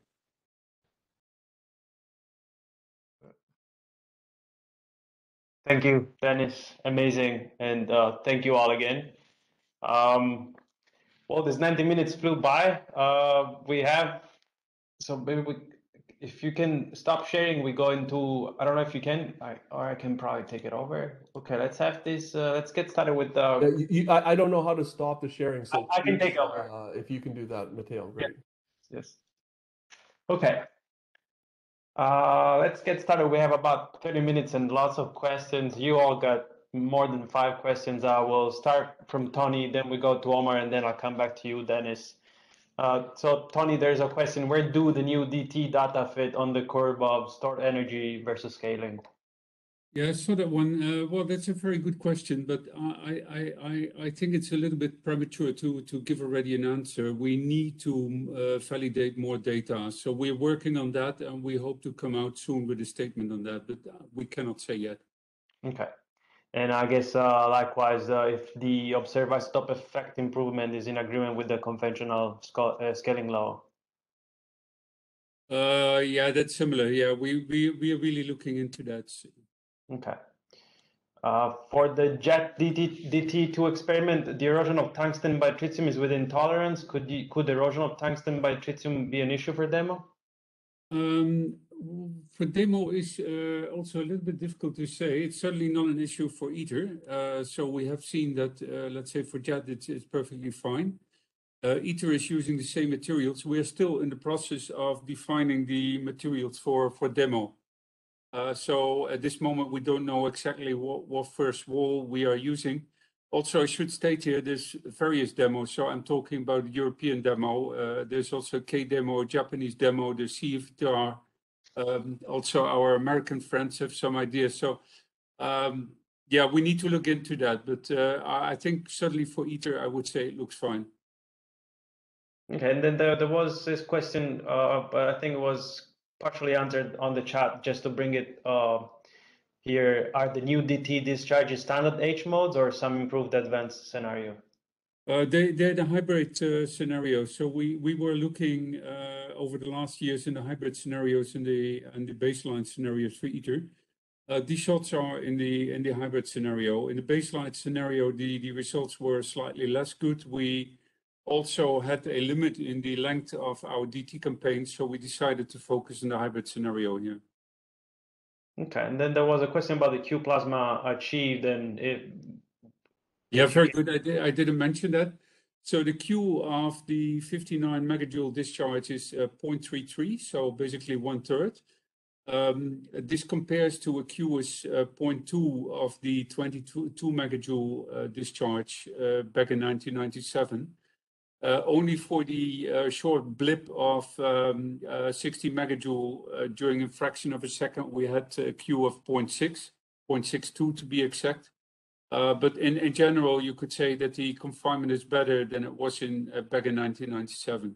Speaker 1: Thank you, Dennis. Amazing. And uh, thank you all again. Um, well, this 90 minutes flew by. Uh, we have, so maybe we, if you can stop sharing, we go into, I don't know if you can, I, or I can probably take it over. Okay, let's have this, uh, let's get started with the.
Speaker 4: Uh, you, I, I don't know how to stop the sharing, so.
Speaker 1: I, I can take over.
Speaker 4: Uh, if you can do that, Matteo. great.
Speaker 1: Yes. Okay. Uh, let's get started. We have about 30 minutes and lots of questions. You all got more than five questions. I will start from Tony, then we go to Omar, and then I'll come back to you, Dennis. Uh, so, Tony, there's a question. Where do the new DT data fit on the curve of stored energy versus scaling?
Speaker 2: Yeah, I saw that one. Uh, well, that's a very good question, but I, I, I, I think it's a little bit premature to, to give already an answer. We need to uh, validate more data. So we're working on that and we hope to come out soon with a statement on that, but uh, we cannot say yet.
Speaker 1: Okay. And I guess uh, likewise, uh, if the observed isotope effect improvement is in agreement with the conventional uh, scaling law.
Speaker 2: Uh, yeah, that's similar. Yeah, we, we, we are really looking into that.
Speaker 1: Okay. Uh, for the JET DT, DT2 experiment, the erosion of tungsten by tritium is within tolerance. Could you, could erosion of tungsten by tritium be an issue for demo?
Speaker 2: Um, for demo is uh, also a little bit difficult to say. It's certainly not an issue for ITER. Uh, so we have seen that, uh, let's say for JET, it's, it's perfectly fine. Uh, ITER is using the same materials. We are still in the process of defining the materials for, for demo. Uh, so at this moment, we don't know exactly what, what first wall we are using. Also, I should state here, there's various demos. So I'm talking about the European demo. Uh, there's also K demo, Japanese demo, the CFETR. Um, also, our American friends have some ideas. So um, yeah, we need to look into that. But uh, I think certainly for ITER, I would say it looks fine.
Speaker 1: Okay, and then there, there was this question, uh, but I think it was partially answered on the chat just to bring it uh, here. Are the new DT discharges standard H modes or some improved advanced scenario?
Speaker 2: Uh, they, they're the hybrid uh, scenario. So we, we were looking uh, over the last years in the hybrid scenarios and the and the baseline scenarios for ITER. Uh, these shots are in the in the hybrid scenario. In the baseline scenario, the, the results were slightly less good. We also had a limit in the length of our DT campaign, so we decided to focus on the hybrid scenario here.
Speaker 1: Okay, and then there was a question about the Q plasma achieved, and it.
Speaker 2: Yeah, very good. I, did, I didn't mention that. So the Q of the 59 megajoule discharge is uh, 0.33, so basically one third. Um, this compares to a Q is uh, 0.2 of the 22 megajoule uh, discharge uh, back in 1997. Uh, only for the uh, short blip of um, uh, 60 megajoule during a fraction of a second, we had a Q of 0.6, 0.62 to be exact. But in in general, you could say that the confinement is better than it was in back in 1997.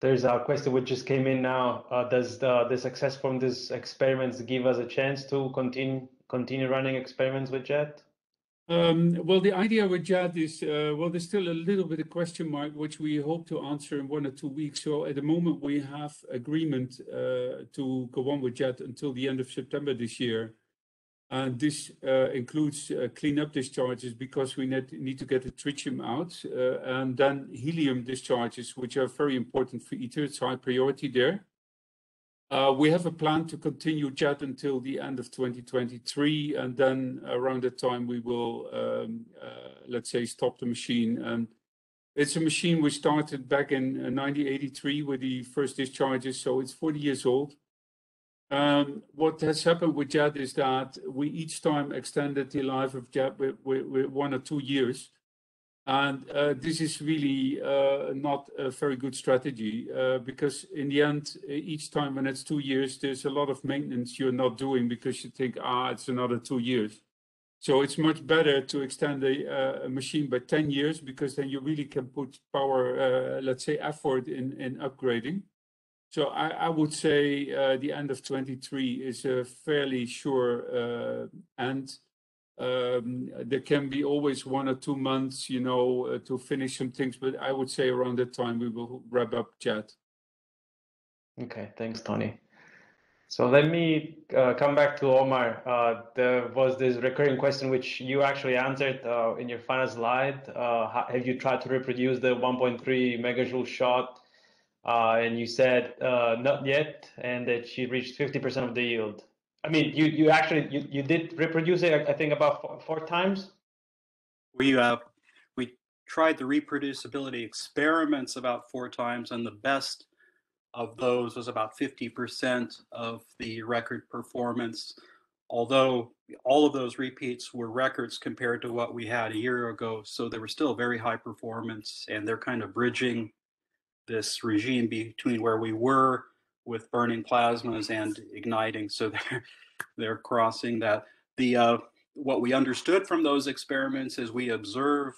Speaker 1: There's a question which just came in now. Does the, the success from these experiments give us a chance to continue continue running experiments with JET?
Speaker 2: Um, well, the idea with JET is, uh, well, there's still a little bit of question mark, which we hope to answer in one or two weeks. So at the moment, we have agreement uh, to go on with JET until the end of September this year. And this uh, includes uh, cleanup discharges because we need, need to get the tritium out uh, and then helium discharges, which are very important for ITER. It's high priority there. Uh, we have a plan to continue JET until the end of 2023, and then around that time, we will, um, uh, let's say, stop the machine. And it's a machine we started back in 1983 uh, with the first discharges, so it's 40 years old. Um, what has happened with JET is that we each time extended the life of JET with one or two years. And uh, this is really uh, not a very good strategy uh, because in the end, each time when it's two years, there's a lot of maintenance you're not doing because you think, ah, it's another two years. So it's much better to extend a, a machine by 10 years because then you really can put power, uh, let's say, effort in, in upgrading. So I, I would say uh, the end of 23 is a fairly sure uh, end um, there can be always one or two months, you know, uh, to finish some things, but I would say around that time we will wrap up JET.
Speaker 1: Okay, thanks, Tony. So let me uh, come back to Omar. Uh, there was this recurring question which you actually answered uh, in your final slide. Uh, have you tried to reproduce the 1.3 megajoule shot? Uh, and you said not yet, and that she reached 50% of the yield. I mean, you you actually you, you did reproduce it. I think about four, four times.
Speaker 3: We uh we tried the reproducibility experiments about four times, and the best of those was about fifty percent of the record performance. Although all of those repeats were records compared to what we had a year ago, so they were still very high performance, and they're kind of bridging this regime between where we were with burning plasmas and igniting. So they're they're crossing that. The uh, what we understood from those experiments is we observe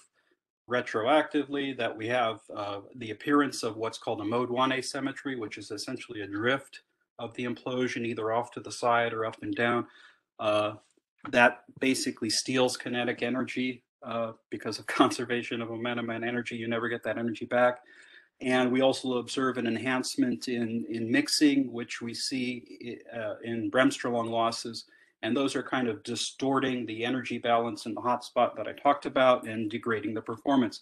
Speaker 3: retroactively that we have uh, the appearance of what's called a mode one asymmetry, which is essentially a drift of the implosion either off to the side or up and down. Uh, that basically steals kinetic energy uh, because of conservation of momentum and energy. You never get that energy back. And we also observe an enhancement in, in mixing, which we see uh, in Bremsstrahlung losses. And those are kind of distorting the energy balance in the hotspot that I talked about and degrading the performance.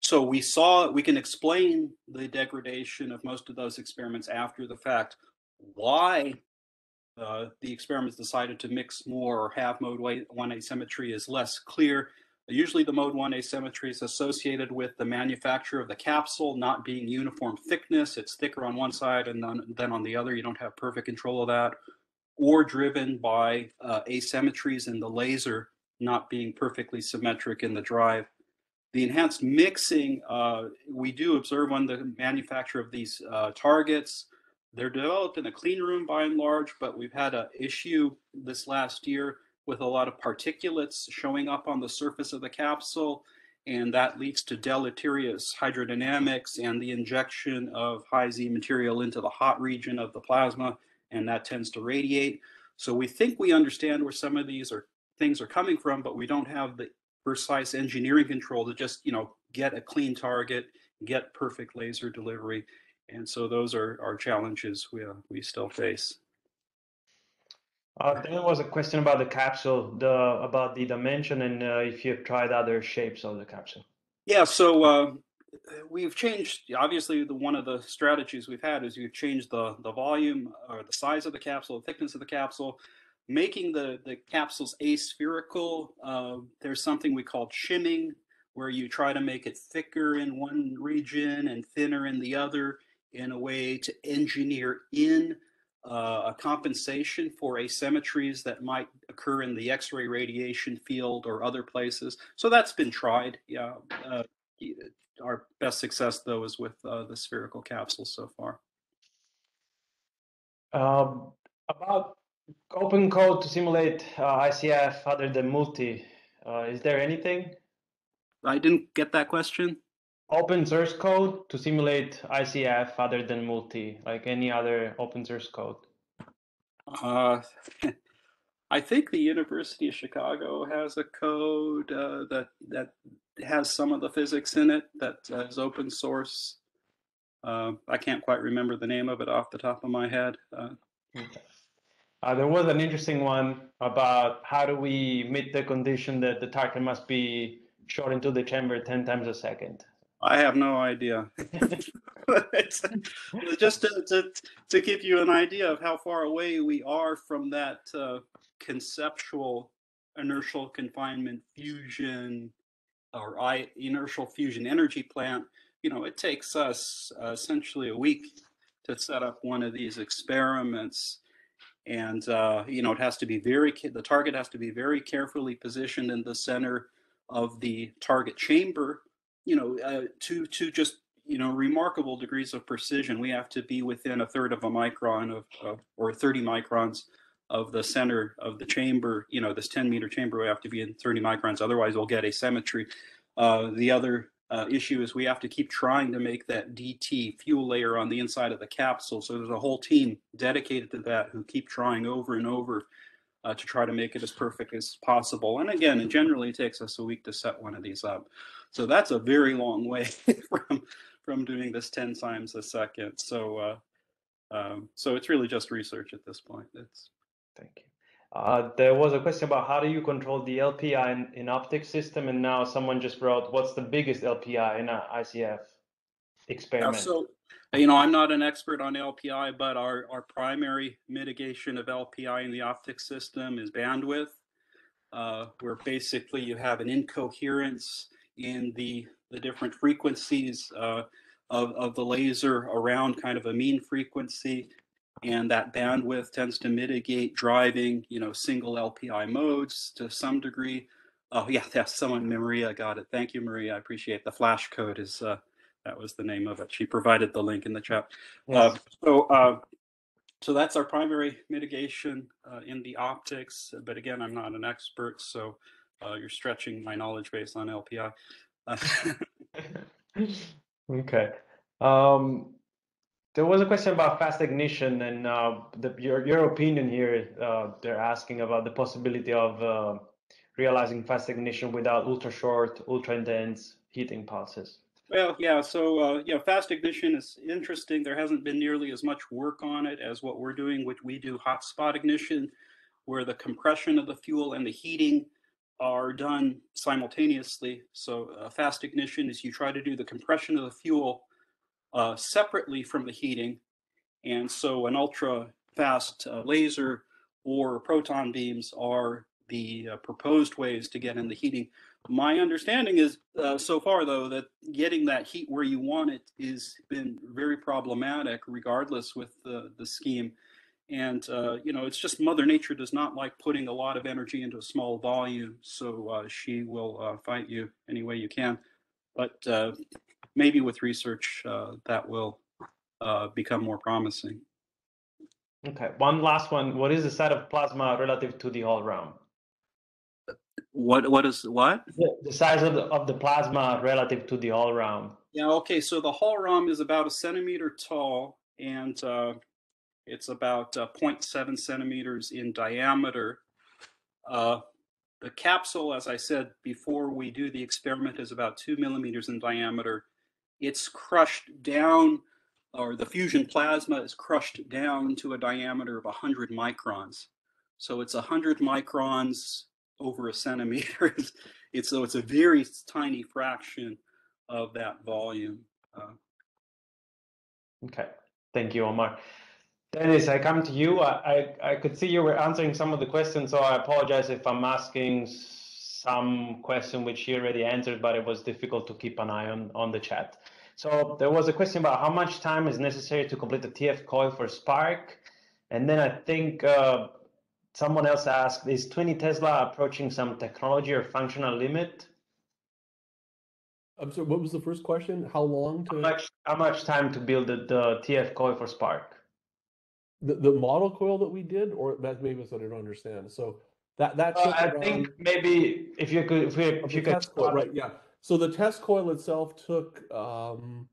Speaker 3: So we saw, we can explain the degradation of most of those experiments after the fact. Why uh, the experiments decided to mix more or have mode one asymmetry is less clear. Usually the mode one asymmetry is associated with the manufacture of the capsule not being uniform thickness. It's thicker on one side and then, then on the other. You don't have perfect control of that. Or driven by uh, asymmetries in the laser not being perfectly symmetric in the drive. The enhanced mixing, uh, we do observe on the manufacture of these uh, targets. They're developed in a clean room by and large, but we've had an issue this last year with a lot of particulates showing up on the surface of the capsule, and that leads to deleterious hydrodynamics and the injection of high Z material into the hot region of the plasma, and that tends to radiate. So we think we understand where some of these are things are coming from, but we don't have the precise engineering control to just you know get a clean target, get perfect laser delivery, and so those are our challenges we uh, we still face.
Speaker 1: Uh, there was a question about the capsule, the about the dimension, and uh, if you've tried other shapes of the capsule.
Speaker 3: Yeah, so uh, we've changed. Obviously, the one of the strategies we've had is we've changed the the volume or the size of the capsule, the thickness of the capsule, making the the capsules aspherical. Uh, there's something we call shimming, where you try to make it thicker in one region and thinner in the other, in a way to engineer in uh, a compensation for asymmetries that might occur in the X-ray radiation field or other places. So that's been tried. Yeah, uh, our best success though is with uh, the spherical capsule so far.
Speaker 1: Um, about open code to simulate uh, ICF other than multi, uh, is there anything?
Speaker 3: I didn't get that question
Speaker 1: open source code to simulate ICF other than multi, like any other open source code?
Speaker 3: Uh, I think the University of Chicago has a code uh, that that has some of the physics in it that is open source. Uh, I can't quite remember the name of it off the top of my head. Uh,
Speaker 1: uh, there was an interesting one about how do we meet the condition that the target must be shot into the chamber 10 times a second.
Speaker 3: I have no idea. just to, to, to, give you an idea of how far away we are from that uh, conceptual inertial confinement fusion or I, inertial fusion energy plant, you know, it takes us uh, essentially a week to set up one of these experiments. And, uh, you know, it has to be very, the target has to be very carefully positioned in the center of the target chamber you know, uh, to to just you know remarkable degrees of precision. We have to be within a third of a micron of, of or 30 microns of the center of the chamber. You know, this 10 meter chamber we have to be in 30 microns. Otherwise, we'll get asymmetry. Uh, the other uh, issue is we have to keep trying to make that DT fuel layer on the inside of the capsule. So there's a whole team dedicated to that who keep trying over and over uh, to try to make it as perfect as possible. And again, it generally takes us a week to set one of these up. So that's a very long way from from doing this 10 times a second. So uh, um, so it's really just research at this point. It's
Speaker 1: Thank you. Uh, there was a question about how do you control the LPI in, in optic system, and now someone just wrote, "What's the biggest LPI in an ICF experiment?"
Speaker 3: So you know, I'm not an expert on LPI, but our our primary mitigation of LPI in the optic system is bandwidth, uh, where basically you have an incoherence in the, the different frequencies uh, of, of the laser around kind of a mean frequency. And that bandwidth tends to mitigate driving, you know, single LPI modes to some degree. Oh yeah, yeah, someone, Maria got it. Thank you, Maria. I appreciate the FLASH code is, uh, that was the name of it. She provided the link in the chat. Uh, yes. Uh, so uh, so that's our primary mitigation uh, in the optics. But again, I'm not an expert, so uh, you're stretching my knowledge base on LPI. Uh,
Speaker 1: okay. Um, there was a question about fast ignition and uh, the, your your opinion here. Uh, they're asking about the possibility of uh, realizing fast ignition without ultra short, ultra intense heating pulses.
Speaker 3: Well, yeah. So, uh, yeah, fast ignition is interesting. There hasn't been nearly as much work on it as what we're doing, which we do hot spot ignition, where the compression of the fuel and the heating are done simultaneously. So, uh, fast ignition is you try to do the compression of the fuel uh, separately from the heating. And so, an ultra fast uh, laser or proton beams are the uh, proposed ways to get in the heating. My understanding is uh, so far, though, that getting that heat where you want it has been very problematic, regardless with the, the scheme. And, uh, you know, it's just Mother Nature does not like putting a lot of energy into a small volume. So uh, she will uh, fight you any way you can. But uh, maybe with research, uh, that will become more promising.
Speaker 1: Okay, one last one. What is the size of plasma relative to the Hohlraum?
Speaker 3: What what is what?
Speaker 1: The, the size of the of the plasma relative to the Hohlraum.
Speaker 3: Yeah. Okay. So the Hohlraum is about a centimeter tall, and uh, it's about uh, 0.7 centimeters in diameter. Uh, the capsule, as I said before we do the experiment, is about two millimeters in diameter. It's crushed down, or the fusion plasma is crushed down to a diameter of 100 microns. So it's 100 microns over a centimeter. it's so it's a very tiny fraction of that volume. Uh,
Speaker 1: okay, thank you, Omar. Dennis, I come to you. I, I, I could see you were answering some of the questions, so I apologize if I'm asking some question which you already answered, but it was difficult to keep an eye on, on the chat. So there was a question about how much time is necessary to complete the TF coil for SPARC. And then I think uh, someone else asked, is 20 Tesla approaching some technology or functional limit?
Speaker 4: I'm sorry, what was the first question? How long to
Speaker 1: how much, how much time to build the, the TF coil for SPARC?
Speaker 4: The, the model coil that we did, or that maybe what I don't understand. So that that
Speaker 1: uh, I think maybe if you could if, we, if you could
Speaker 4: coil, right, yeah. So the test coil itself took um,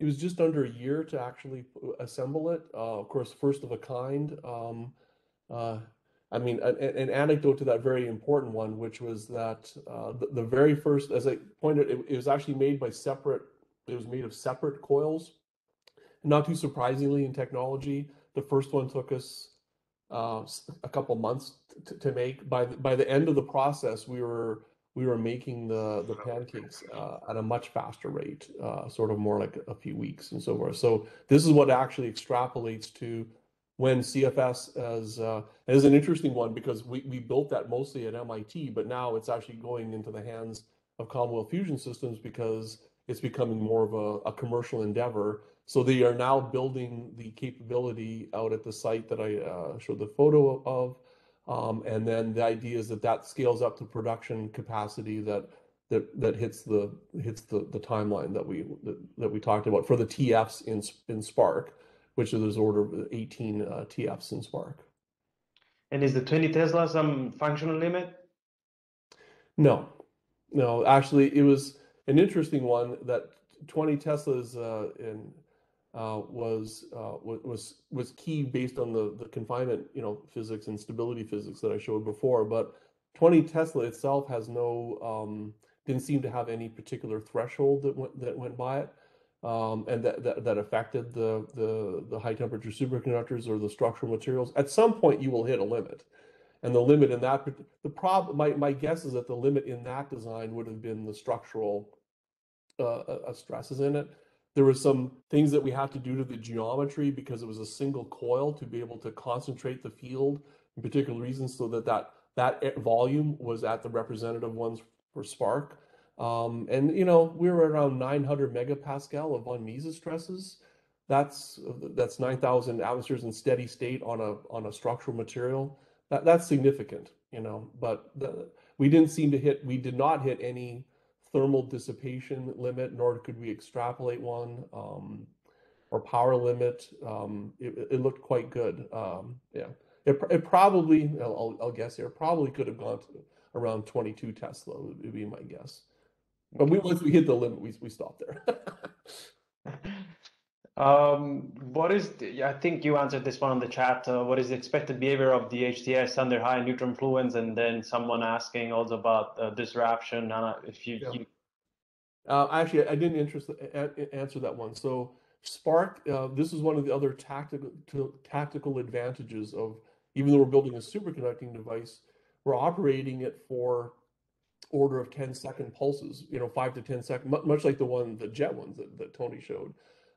Speaker 4: it was just under a year to actually assemble it. Uh, of course, first of a kind. Um, uh, I mean, an, an, anecdote to that very important one, which was that uh, the, the, very first, as I pointed, it, it, was actually made by separate. It was made of separate coils. Not too surprisingly, in technology, the first one took us uh, a couple months to, to make. By the, by the end of the process, we were we were making the the pancakes uh, at a much faster rate, uh, sort of more like a few weeks and so forth. So this is what actually extrapolates to when CFS as uh, is an interesting one because we, we built that mostly at MIT, but now it's actually going into the hands of Commonwealth Fusion Systems because it's becoming more of a, a commercial endeavor. So they are now building the capability out at the site that I uh, showed the photo of. Um, and then the idea is that that scales up to production capacity that that that hits the hits the the timeline that we that, that we talked about for the TFs in in SPARC which is order of 18 uh, TFs in SPARC.
Speaker 1: And is the 20 Tesla some functional limit?
Speaker 4: No, no. Actually, it was an interesting one that 20 Teslas uh, in uh, was uh, was was key based on the the confinement, you know, physics and stability physics that I showed before. But 20 Tesla itself has no um, didn't seem to have any particular threshold that went that went by it um, and that, that, that affected the, the, the high temperature superconductors or the structural materials, at some point you will hit a limit. And the limit in that, the problem, my, my guess is that the limit in that design would have been the structural uh, uh, uh stresses in it. There were some things that we had to do to the geometry because it was a single coil to be able to concentrate the field in particular reasons so that that, that volume was at the representative ones for SPARC. Um, and you know, we were around 900 megapascal of von Mises stresses. That's that's 9,000 atmospheres in steady state on a on a structural material. That that's significant, you know. But the, we didn't seem to hit. We did not hit any thermal dissipation limit, nor could we extrapolate one. Um, or power limit. Um, it, it looked quite good. Um, yeah, it, it probably, I'll, I'll guess here, probably could have gone to around 22 Tesla would be my guess. But we once we hit the limit, we we stopped there.
Speaker 1: um, what is the, I think you answered this one on the chat. Uh, what is the expected behavior of the HTS under high neutron fluence? And then someone asking also about uh, disruption. Uh, if you,
Speaker 4: Yeah.
Speaker 1: you
Speaker 4: Uh, actually, I didn't interest, answer that one. So SPARC, uh, this is one of the other tactical tactical advantages of even though we're building a superconducting device, we're operating it for order of 10 second pulses, you know, five to 10 second, mu- much like the one, the JET ones that, that Tony showed.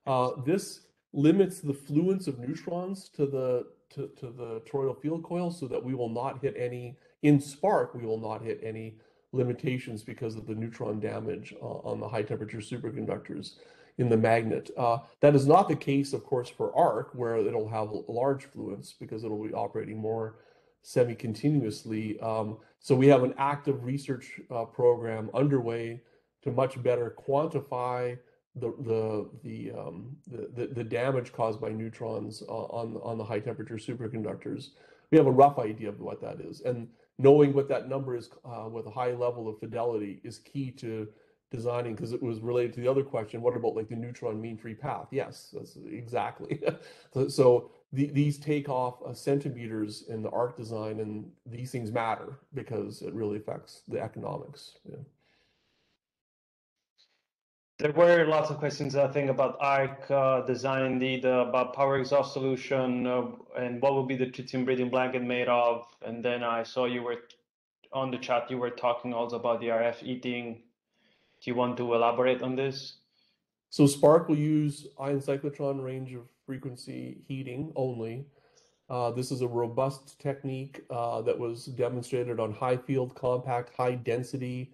Speaker 4: Uh, this limits the fluence of neutrons to the to, to the toroidal field coil so that we will not hit any in SPARC, we will not hit any limitations because of the neutron damage uh, on the high temperature superconductors in the magnet. Uh, that is not the case, of course, for ARC, where it'll have large fluence because it'll be operating more semi-continuously. Um, so we have an active research uh, program underway to much better quantify the the the, um, the the the damage caused by neutrons uh, on on the high temperature superconductors. We have a rough idea of what that is, and knowing what that number is uh, with a high level of fidelity is key to designing because it was related to the other question what about like the neutron mean free path yes that's exactly so, so the, these take off uh, centimeters in the ARC design and these things matter because it really affects the economics yeah.
Speaker 1: There were lots of questions, I think, about ARC uh, design, indeed, uh, about power exhaust solution, uh, and what would be the tritium breeding blanket made of. And then I saw you were on the chat, you were talking also about the RF heating. Do you want to elaborate on this?
Speaker 4: So SPARC will use ion cyclotron range of frequency heating only. Uh, this is a robust technique uh, that was demonstrated on high field, compact, high density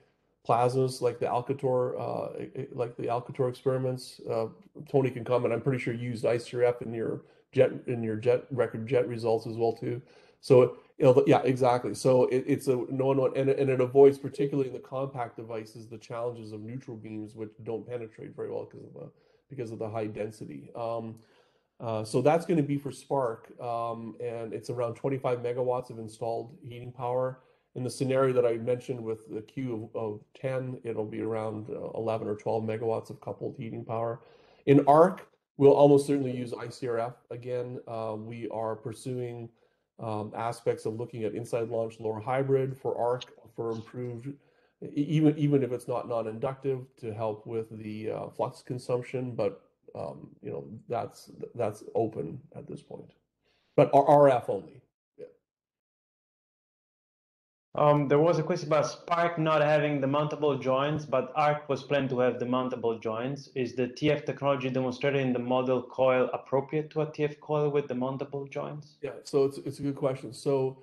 Speaker 4: plasmas like the Alcator, uh, like the Alcator experiments. Uh, Tony can comment. I'm pretty sure you used ICRF in your JET in your JET record JET results as well too. So yeah, exactly. So it, it's a known one, and, it- and it avoids, particularly in the compact devices, the challenges of neutral beams, which don't penetrate very well because of the because of the high density. Um, uh, so that's going to be for SPARC, um, and it's around 25 megawatts of installed heating power. In the scenario that I mentioned with the Q of, of 10, it'll be around uh, 11 or 12 megawatts of coupled heating power. In ARC, we'll almost certainly use ICRF again. Uh, we are pursuing um, aspects of looking at inside launch lower hybrid for ARC for improved, even even if it's not non-inductive, to help with the uh, flux consumption. But um, you know that's that's open at this point. But RF only.
Speaker 1: Um, there was a question about SPARC not having the mountable joints, but ARC was planned to have the mountable joints. Is the TF technology demonstrated in the model coil appropriate to a TF coil with the mountable joints?
Speaker 4: Yeah, so it's it's a good question. So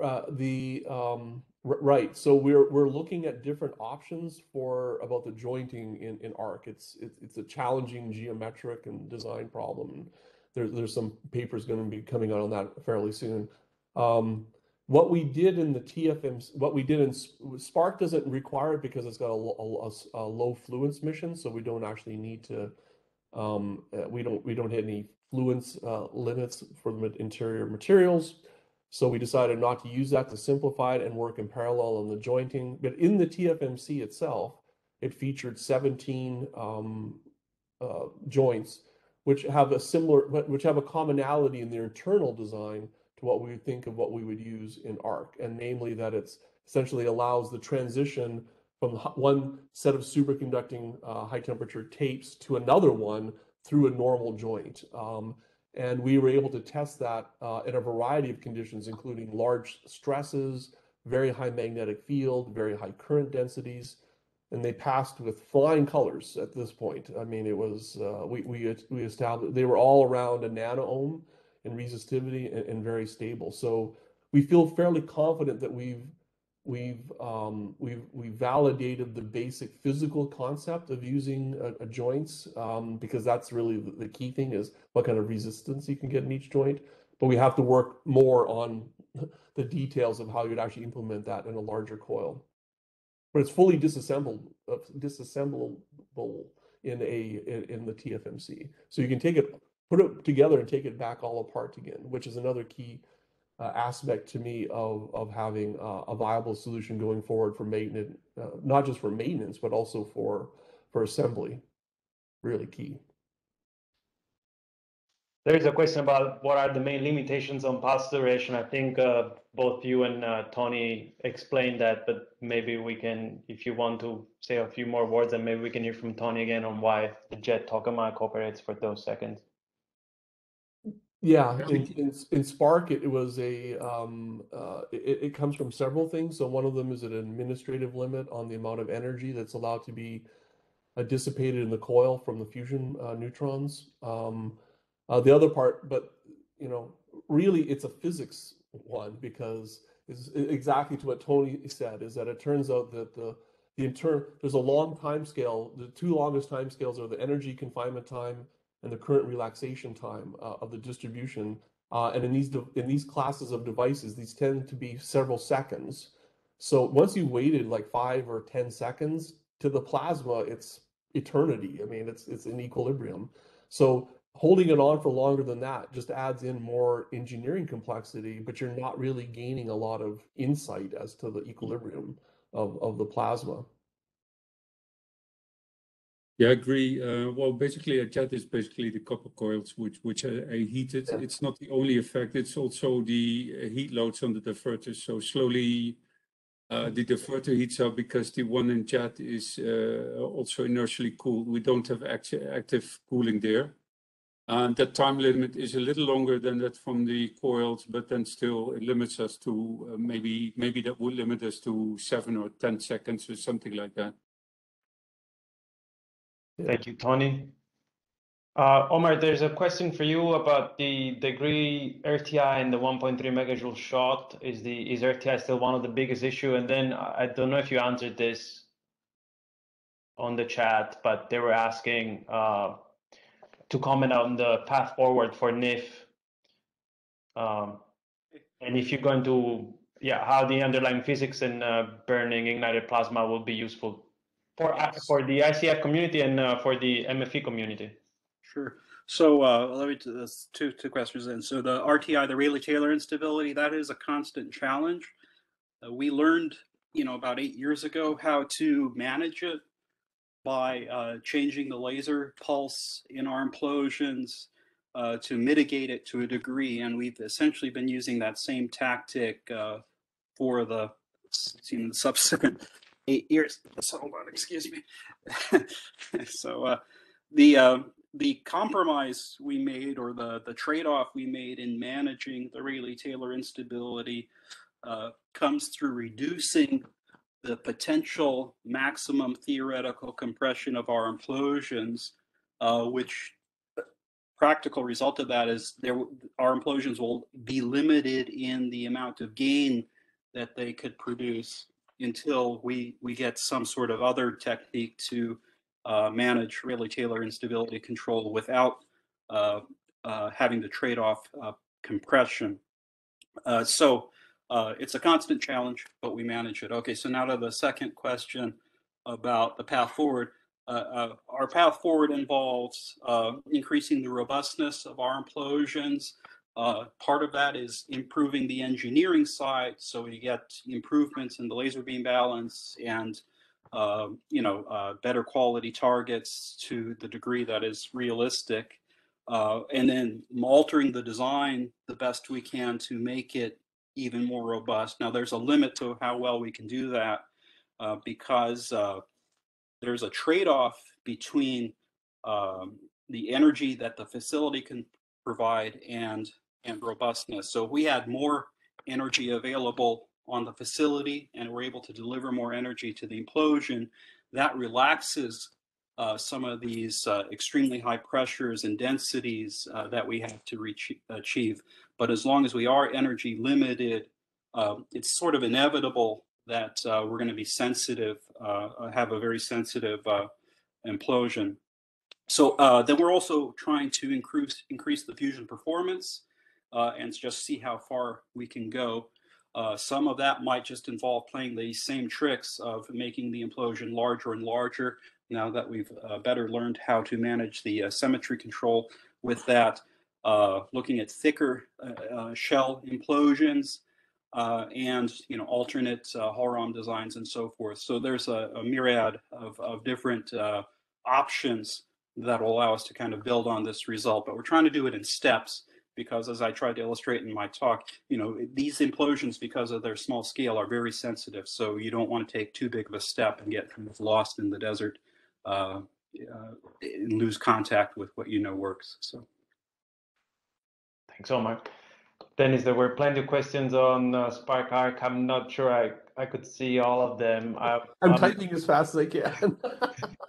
Speaker 4: uh, the um, right, so we're we're looking at different options for about the jointing in in ARC. It's it's it's a challenging geometric and design problem. There's there's some papers going to be coming out on that fairly soon. Um, what we did in the TFM, what we did in SPARC doesn't require it because it's got a, a, a low fluence mission, so we don't actually need to um, uh, we don't we don't hit any fluence uh, limits for the interior materials. So we decided not to use that to simplify it and work in parallel on the jointing. But in the TFMC itself, it featured 17 um, uh, joints, which have a similar, which have a commonality in their internal design to what we would think of what we would use in ARC, and namely that it's essentially allows the transition from one set of superconducting uh, high temperature tapes to another one through a normal joint. Um, and we were able to test that uh, in a variety of conditions, including large stresses, very high magnetic field, very high current densities, and they passed with flying colors at this point. I mean, it was uh, we we we established they were all around a nano-ohm in resistivity and, and very stable. So we feel fairly confident that we've we've um, we've we validated the basic physical concept of using a, a joints um, because that's really the, the key thing is what kind of resistance you can get in each joint. But we have to work more on the details of how you'd actually implement that in a larger coil. But it's fully disassembled, uh, disassemblable in a in, in the TFMC. So you can take it, put it together, and take it back all apart again, which is another key uh, aspect to me of of having uh, a viable solution going forward for maintenance, uh, not just for maintenance, but also for for assembly. Really key.
Speaker 1: There is a question about what are the main limitations on pulse duration. I think uh, both you and uh, Tony explained that, but maybe we can, if you want to say a few more words, and maybe we can hear from Tony again on why the JET tokamak operates for those seconds.
Speaker 4: Yeah, in, in, in SPARC, it, it was a um, uh, it, it comes from several things. So one of them is an administrative limit on the amount of energy that's allowed to be uh, dissipated in the coil from the fusion uh, neutrons. Um, uh, the other part, but you know, really, it's a physics one because is exactly to what Tony said is that it turns out that the the intern there's a long time scale. The two longest time scales are the energy confinement time and the current relaxation time uh, of the distribution. Uh, and in these in these classes of devices, these tend to be several seconds. So once you waited like five or ten seconds to the plasma, it's eternity. I mean, it's it's in equilibrium. So holding it on for longer than that just adds in more engineering complexity, but you're not really gaining a lot of insight as to the equilibrium of, of the plasma.
Speaker 2: Yeah, I agree. Uh, well, basically, a JET is basically the copper coils which which are, heated. Yeah. It's not the only effect; it's also the uh, heat loads on the divertors. So slowly, uh, the divertor heats up because the one in JET is uh, also inertially cooled. We don't have act active cooling there. And that time limit is a little longer than that from the coils, but then still it limits us to uh, maybe maybe that would limit us to seven or 10 seconds or something like that.
Speaker 1: Thank you, Tony. Uh, Omar, there's a question for you about the degree RTI and the 1.3 megajoule shot. Is the is RTI still one of the biggest issue? And then I don't know if you answered this on the chat, but they were asking uh, to comment on the path forward for NIF. Um, and if you're going to, yeah, how the underlying physics and uh, burning ignited plasma will be useful for yes. for the ICF community and uh, for the MFE community.
Speaker 3: Sure. So uh, let me do this two two questions in. So the RTI, the Rayleigh Taylor instability, that is a constant challenge. Uh, we learned, you know, about eight years ago how to manage it by uh, changing the laser pulse in our implosions uh, to mitigate it to a degree. And we've essentially been using that same tactic uh, for the, the subsequent eight years. So hold on, excuse me. so uh, the uh, the compromise we made, or the the trade off we made in managing the Rayleigh Taylor instability, uh, comes through reducing the potential maximum theoretical compression of our implosions, uh, which practical result of that is there our implosions will be limited in the amount of gain that they could produce until we we get some sort of other technique to uh, manage Rayleigh Taylor instability control without uh, uh, having to trade off uh, compression. Uh, so uh, it's a constant challenge, but we manage it. Okay, so now to the second question about the path forward. Our path forward involves uh, increasing the robustness of our implosions. Uh, part of that is improving the engineering side, so we get improvements in the laser beam balance and um, you know uh, better quality targets to the degree that is realistic. and then altering the design the best we can to make it even more robust. Now, there's a limit to how well we can do that uh, because uh, there's a trade off between um, the energy that the facility can provide and and robustness. So if we had more energy available on the facility and we're able to deliver more energy to the implosion, that relaxes uh, some of these uh, extremely high pressures and densities uh, that we have to reach, achieve. But as long as we are energy limited, uh, it's sort of inevitable that uh, we're going to be sensitive, uh, have a very sensitive implosion. So then we're also trying to increase increase the fusion performance and just see how far we can go. Uh, some of that might just involve playing the same tricks of making the implosion larger and larger now that we've uh, better learned how to manage the uh, symmetry control with that, uh, looking at thicker uh, uh, shell implosions uh, and you know alternate Hohlraum designs and so forth. So there's a, a myriad of, of different options that will allow us to kind of build on this result, but we're trying to do it in steps because as I tried to illustrate in my talk, you know, these implosions, because of their small scale, are very sensitive. So you don't want to take too big of a step and get kind of lost in the desert uh, uh, and lose contact with what you know works. So.
Speaker 1: Thanks, Omar. Dennis, there were plenty of questions on uh, SPARC ARC. I'm not sure I, I could see all of them. I,
Speaker 4: I'm um, typing as fast as I can.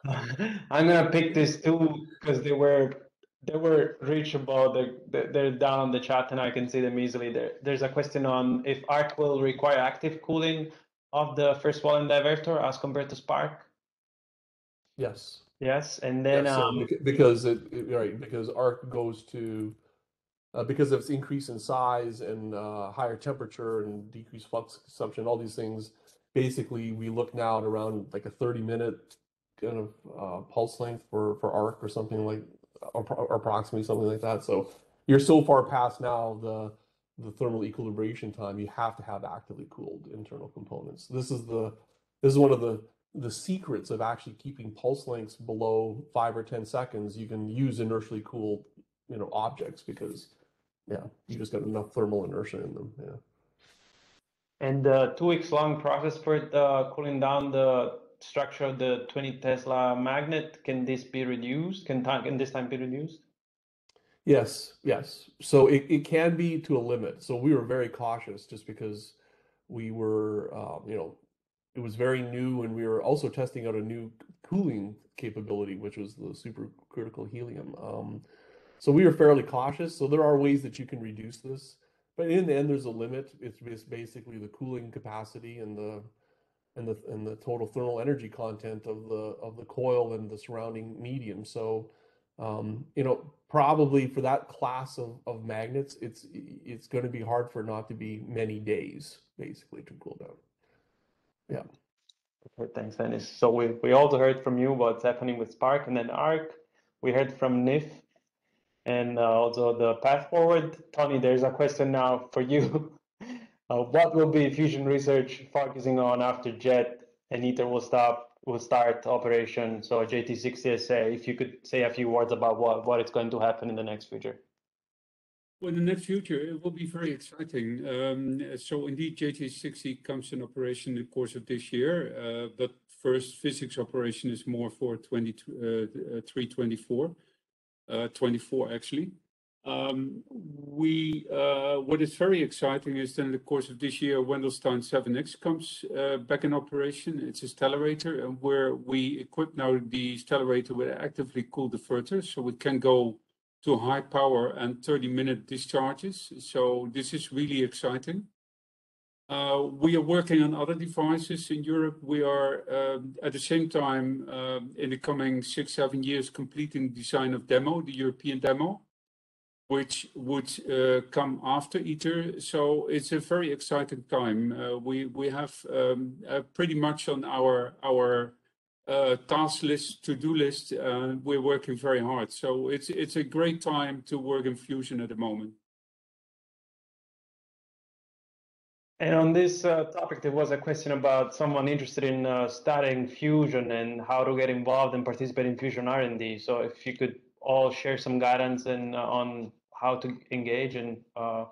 Speaker 1: I'm gonna pick these two because they were they were reachable. They're, they're down on the chat and I can see them easily. There, there's a question on if ARC will require active cooling of the first wall and divertor as compared to SPARC.
Speaker 4: Yes.
Speaker 1: Yes, and then
Speaker 4: so
Speaker 1: um,
Speaker 4: beca- because it, it- right because ARC goes to uh, because of its increase in size and uh, higher temperature and decreased flux consumption, all these things. Basically, we look now at around like a 30 minute kind of uh, pulse length for for ARC or something like or, approximately something like that. So you're so far past now the the thermal equilibration time. You have to have actively cooled internal components. This is the this is one of the the secrets of actually keeping pulse lengths below five or 10 seconds, you can use inertially cooled, you know, objects because, yeah, you just got enough thermal inertia in them. Yeah.
Speaker 1: and the two weeks long process for the cooling down the structure of the 20 Tesla magnet, can this be reduced? Can time can this time be reduced?
Speaker 4: Yes, yes. So it, it can be to a limit. So we were very cautious just because we were, um, you know, it was very new and we were also testing out a new cooling capability, which was the supercritical helium. Um, so we were fairly cautious. So there are ways that you can reduce this, but in the end, there's a limit. It's basically the cooling capacity and the and the and the total thermal energy content of the of the coil and the surrounding medium. So um, you know, probably for that class of, of magnets, it's it's going to be hard for not to be many days, basically, to cool down. Yeah.
Speaker 1: Thanks, Dennis. So we, we also heard from you what's happening with SPARC and then ARC. We heard from NIF and uh, also the path forward. Tony, there's a question now for you. Uh, what will be fusion research focusing on after JET and ITER will stop will start operation? So JT-60SA, if you could say a few words about what, what is going to happen in the next future.
Speaker 2: Well, in the next future, it will be very exciting. Um, so indeed, JT-60 comes in operation in the course of this year, uh, but first physics operation is more for 324, uh, uh, 24 actually. Um, we uh, what is very exciting is then in the course of this year, Wendelstein 7X comes uh, back in operation. It's a stellarator, and where we equip now the stellarator with actively cooled divertor, so we can go to high power and 30 minute discharges. So this is really exciting. Uh, we are working on other devices in Europe. We are um, at the same time uh, in the coming six, seven years completing design of demo, the European demo, which would uh, come after ITER. So it's a very exciting time. Uh, we we have um, uh, pretty much on our our uh, task list, to-do list, uh, we're working very hard. So it's it's a great time to work in Fusion at the moment.
Speaker 1: And on this uh, topic, there was a question about someone interested in studying fusion and how to get involved and participate in fusion R&D. So if you could all share some guidance and uh, on how to engage and uh,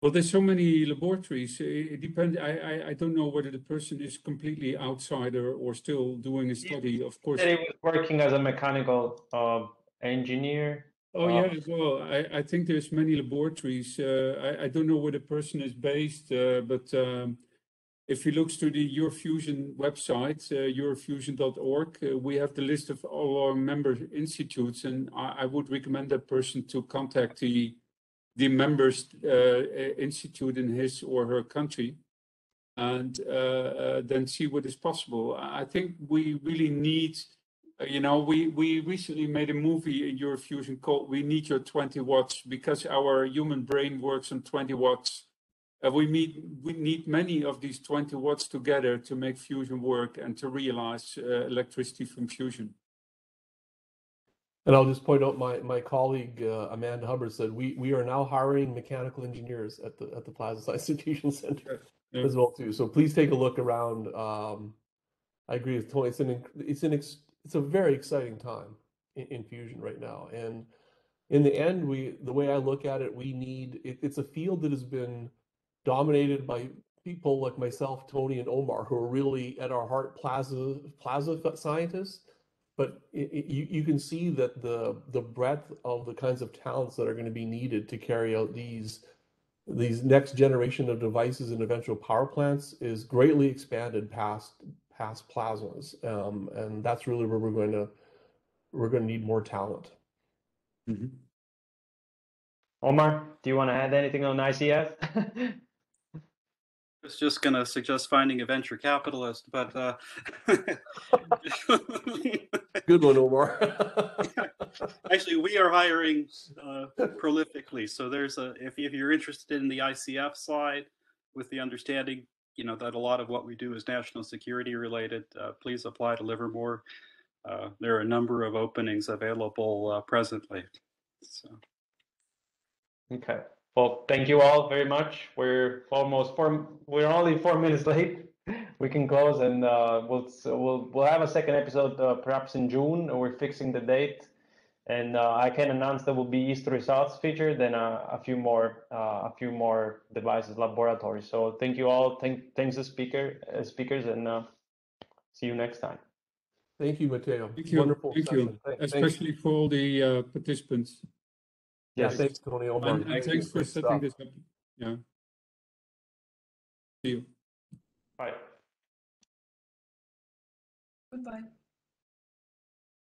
Speaker 2: well, there's so many laboratories. It depends. I, I, I don't know whether the person is completely outsider or still doing a study. Of course,
Speaker 1: he was working as a mechanical uh, engineer.
Speaker 2: Oh uh, yeah, well, I, I think there's many laboratories. Uh, I, I don't know where the person is based, uh, but um, if he looks to the EUROfusion website, uh, eurofusion.org, uh, we have the list of all our member institutes, and I, I would recommend that person to contact the the members uh, institute in his or her country and uh, uh, then see what is possible. I think we really need, you know, we, we recently made a movie in EUROfusion called We Need Your 20 Watts because our human brain works on 20 watts Uh, we meet, we need many of these 20 watts together to make fusion work and to realize uh, electricity from fusion.
Speaker 4: And I'll just point out my my colleague uh, Amanda Hubbard said we we are now hiring mechanical engineers at the at the Plasma Science Center
Speaker 2: Yeah.
Speaker 4: as well too. So please take a look around. Um, I agree with Tony. It's an it's an ex, it's a very exciting time in, in fusion right now. And in the end, we the way I look at it, we need it, it's a field that has been dominated by people like myself, Tony, and Omar, who are really at our heart plasma scientists but it, it, you, you can see that the the breadth of the kinds of talents that are going to be needed to carry out these these next generation of devices and eventual power plants is greatly expanded past past plasmas um, and that's really where we're going to we're going to need more talent
Speaker 2: Mhm.
Speaker 1: Omar, do you want to add anything on ICF?
Speaker 3: I was just going to suggest finding a venture capitalist, but uh,
Speaker 4: good one omar
Speaker 3: actually, we are hiring uh, prolifically. So there's a if, if you're interested in the ICF side, with the understanding, you know that a lot of what we do is national security related, uh, please apply to Livermore. Uh, there are a number of openings available uh, presently. So.
Speaker 1: Okay. Well, thank you all very much. We're almost four. We're only four minutes late. We can close, and uh, we'll so we'll we'll have a second episode uh, perhaps in June. We're fixing the date, and uh, I can announce there will be East results featured, then uh, a few more uh, a few more devices laboratories. So thank you all. Thank thanks the speaker uh, speakers, and uh, see you next time.
Speaker 4: thank you Matteo
Speaker 2: Thank you.
Speaker 4: wonderful
Speaker 2: Thank
Speaker 4: session.
Speaker 2: you,
Speaker 4: Thank- thanks.
Speaker 2: especially for all the uh, participants.
Speaker 4: Yeah
Speaker 1: Yes.
Speaker 4: thanks tony omar
Speaker 2: And, and thanks for setting
Speaker 4: stuff.
Speaker 2: this up. Yeah. See you.
Speaker 1: Bye.
Speaker 5: Goodbye.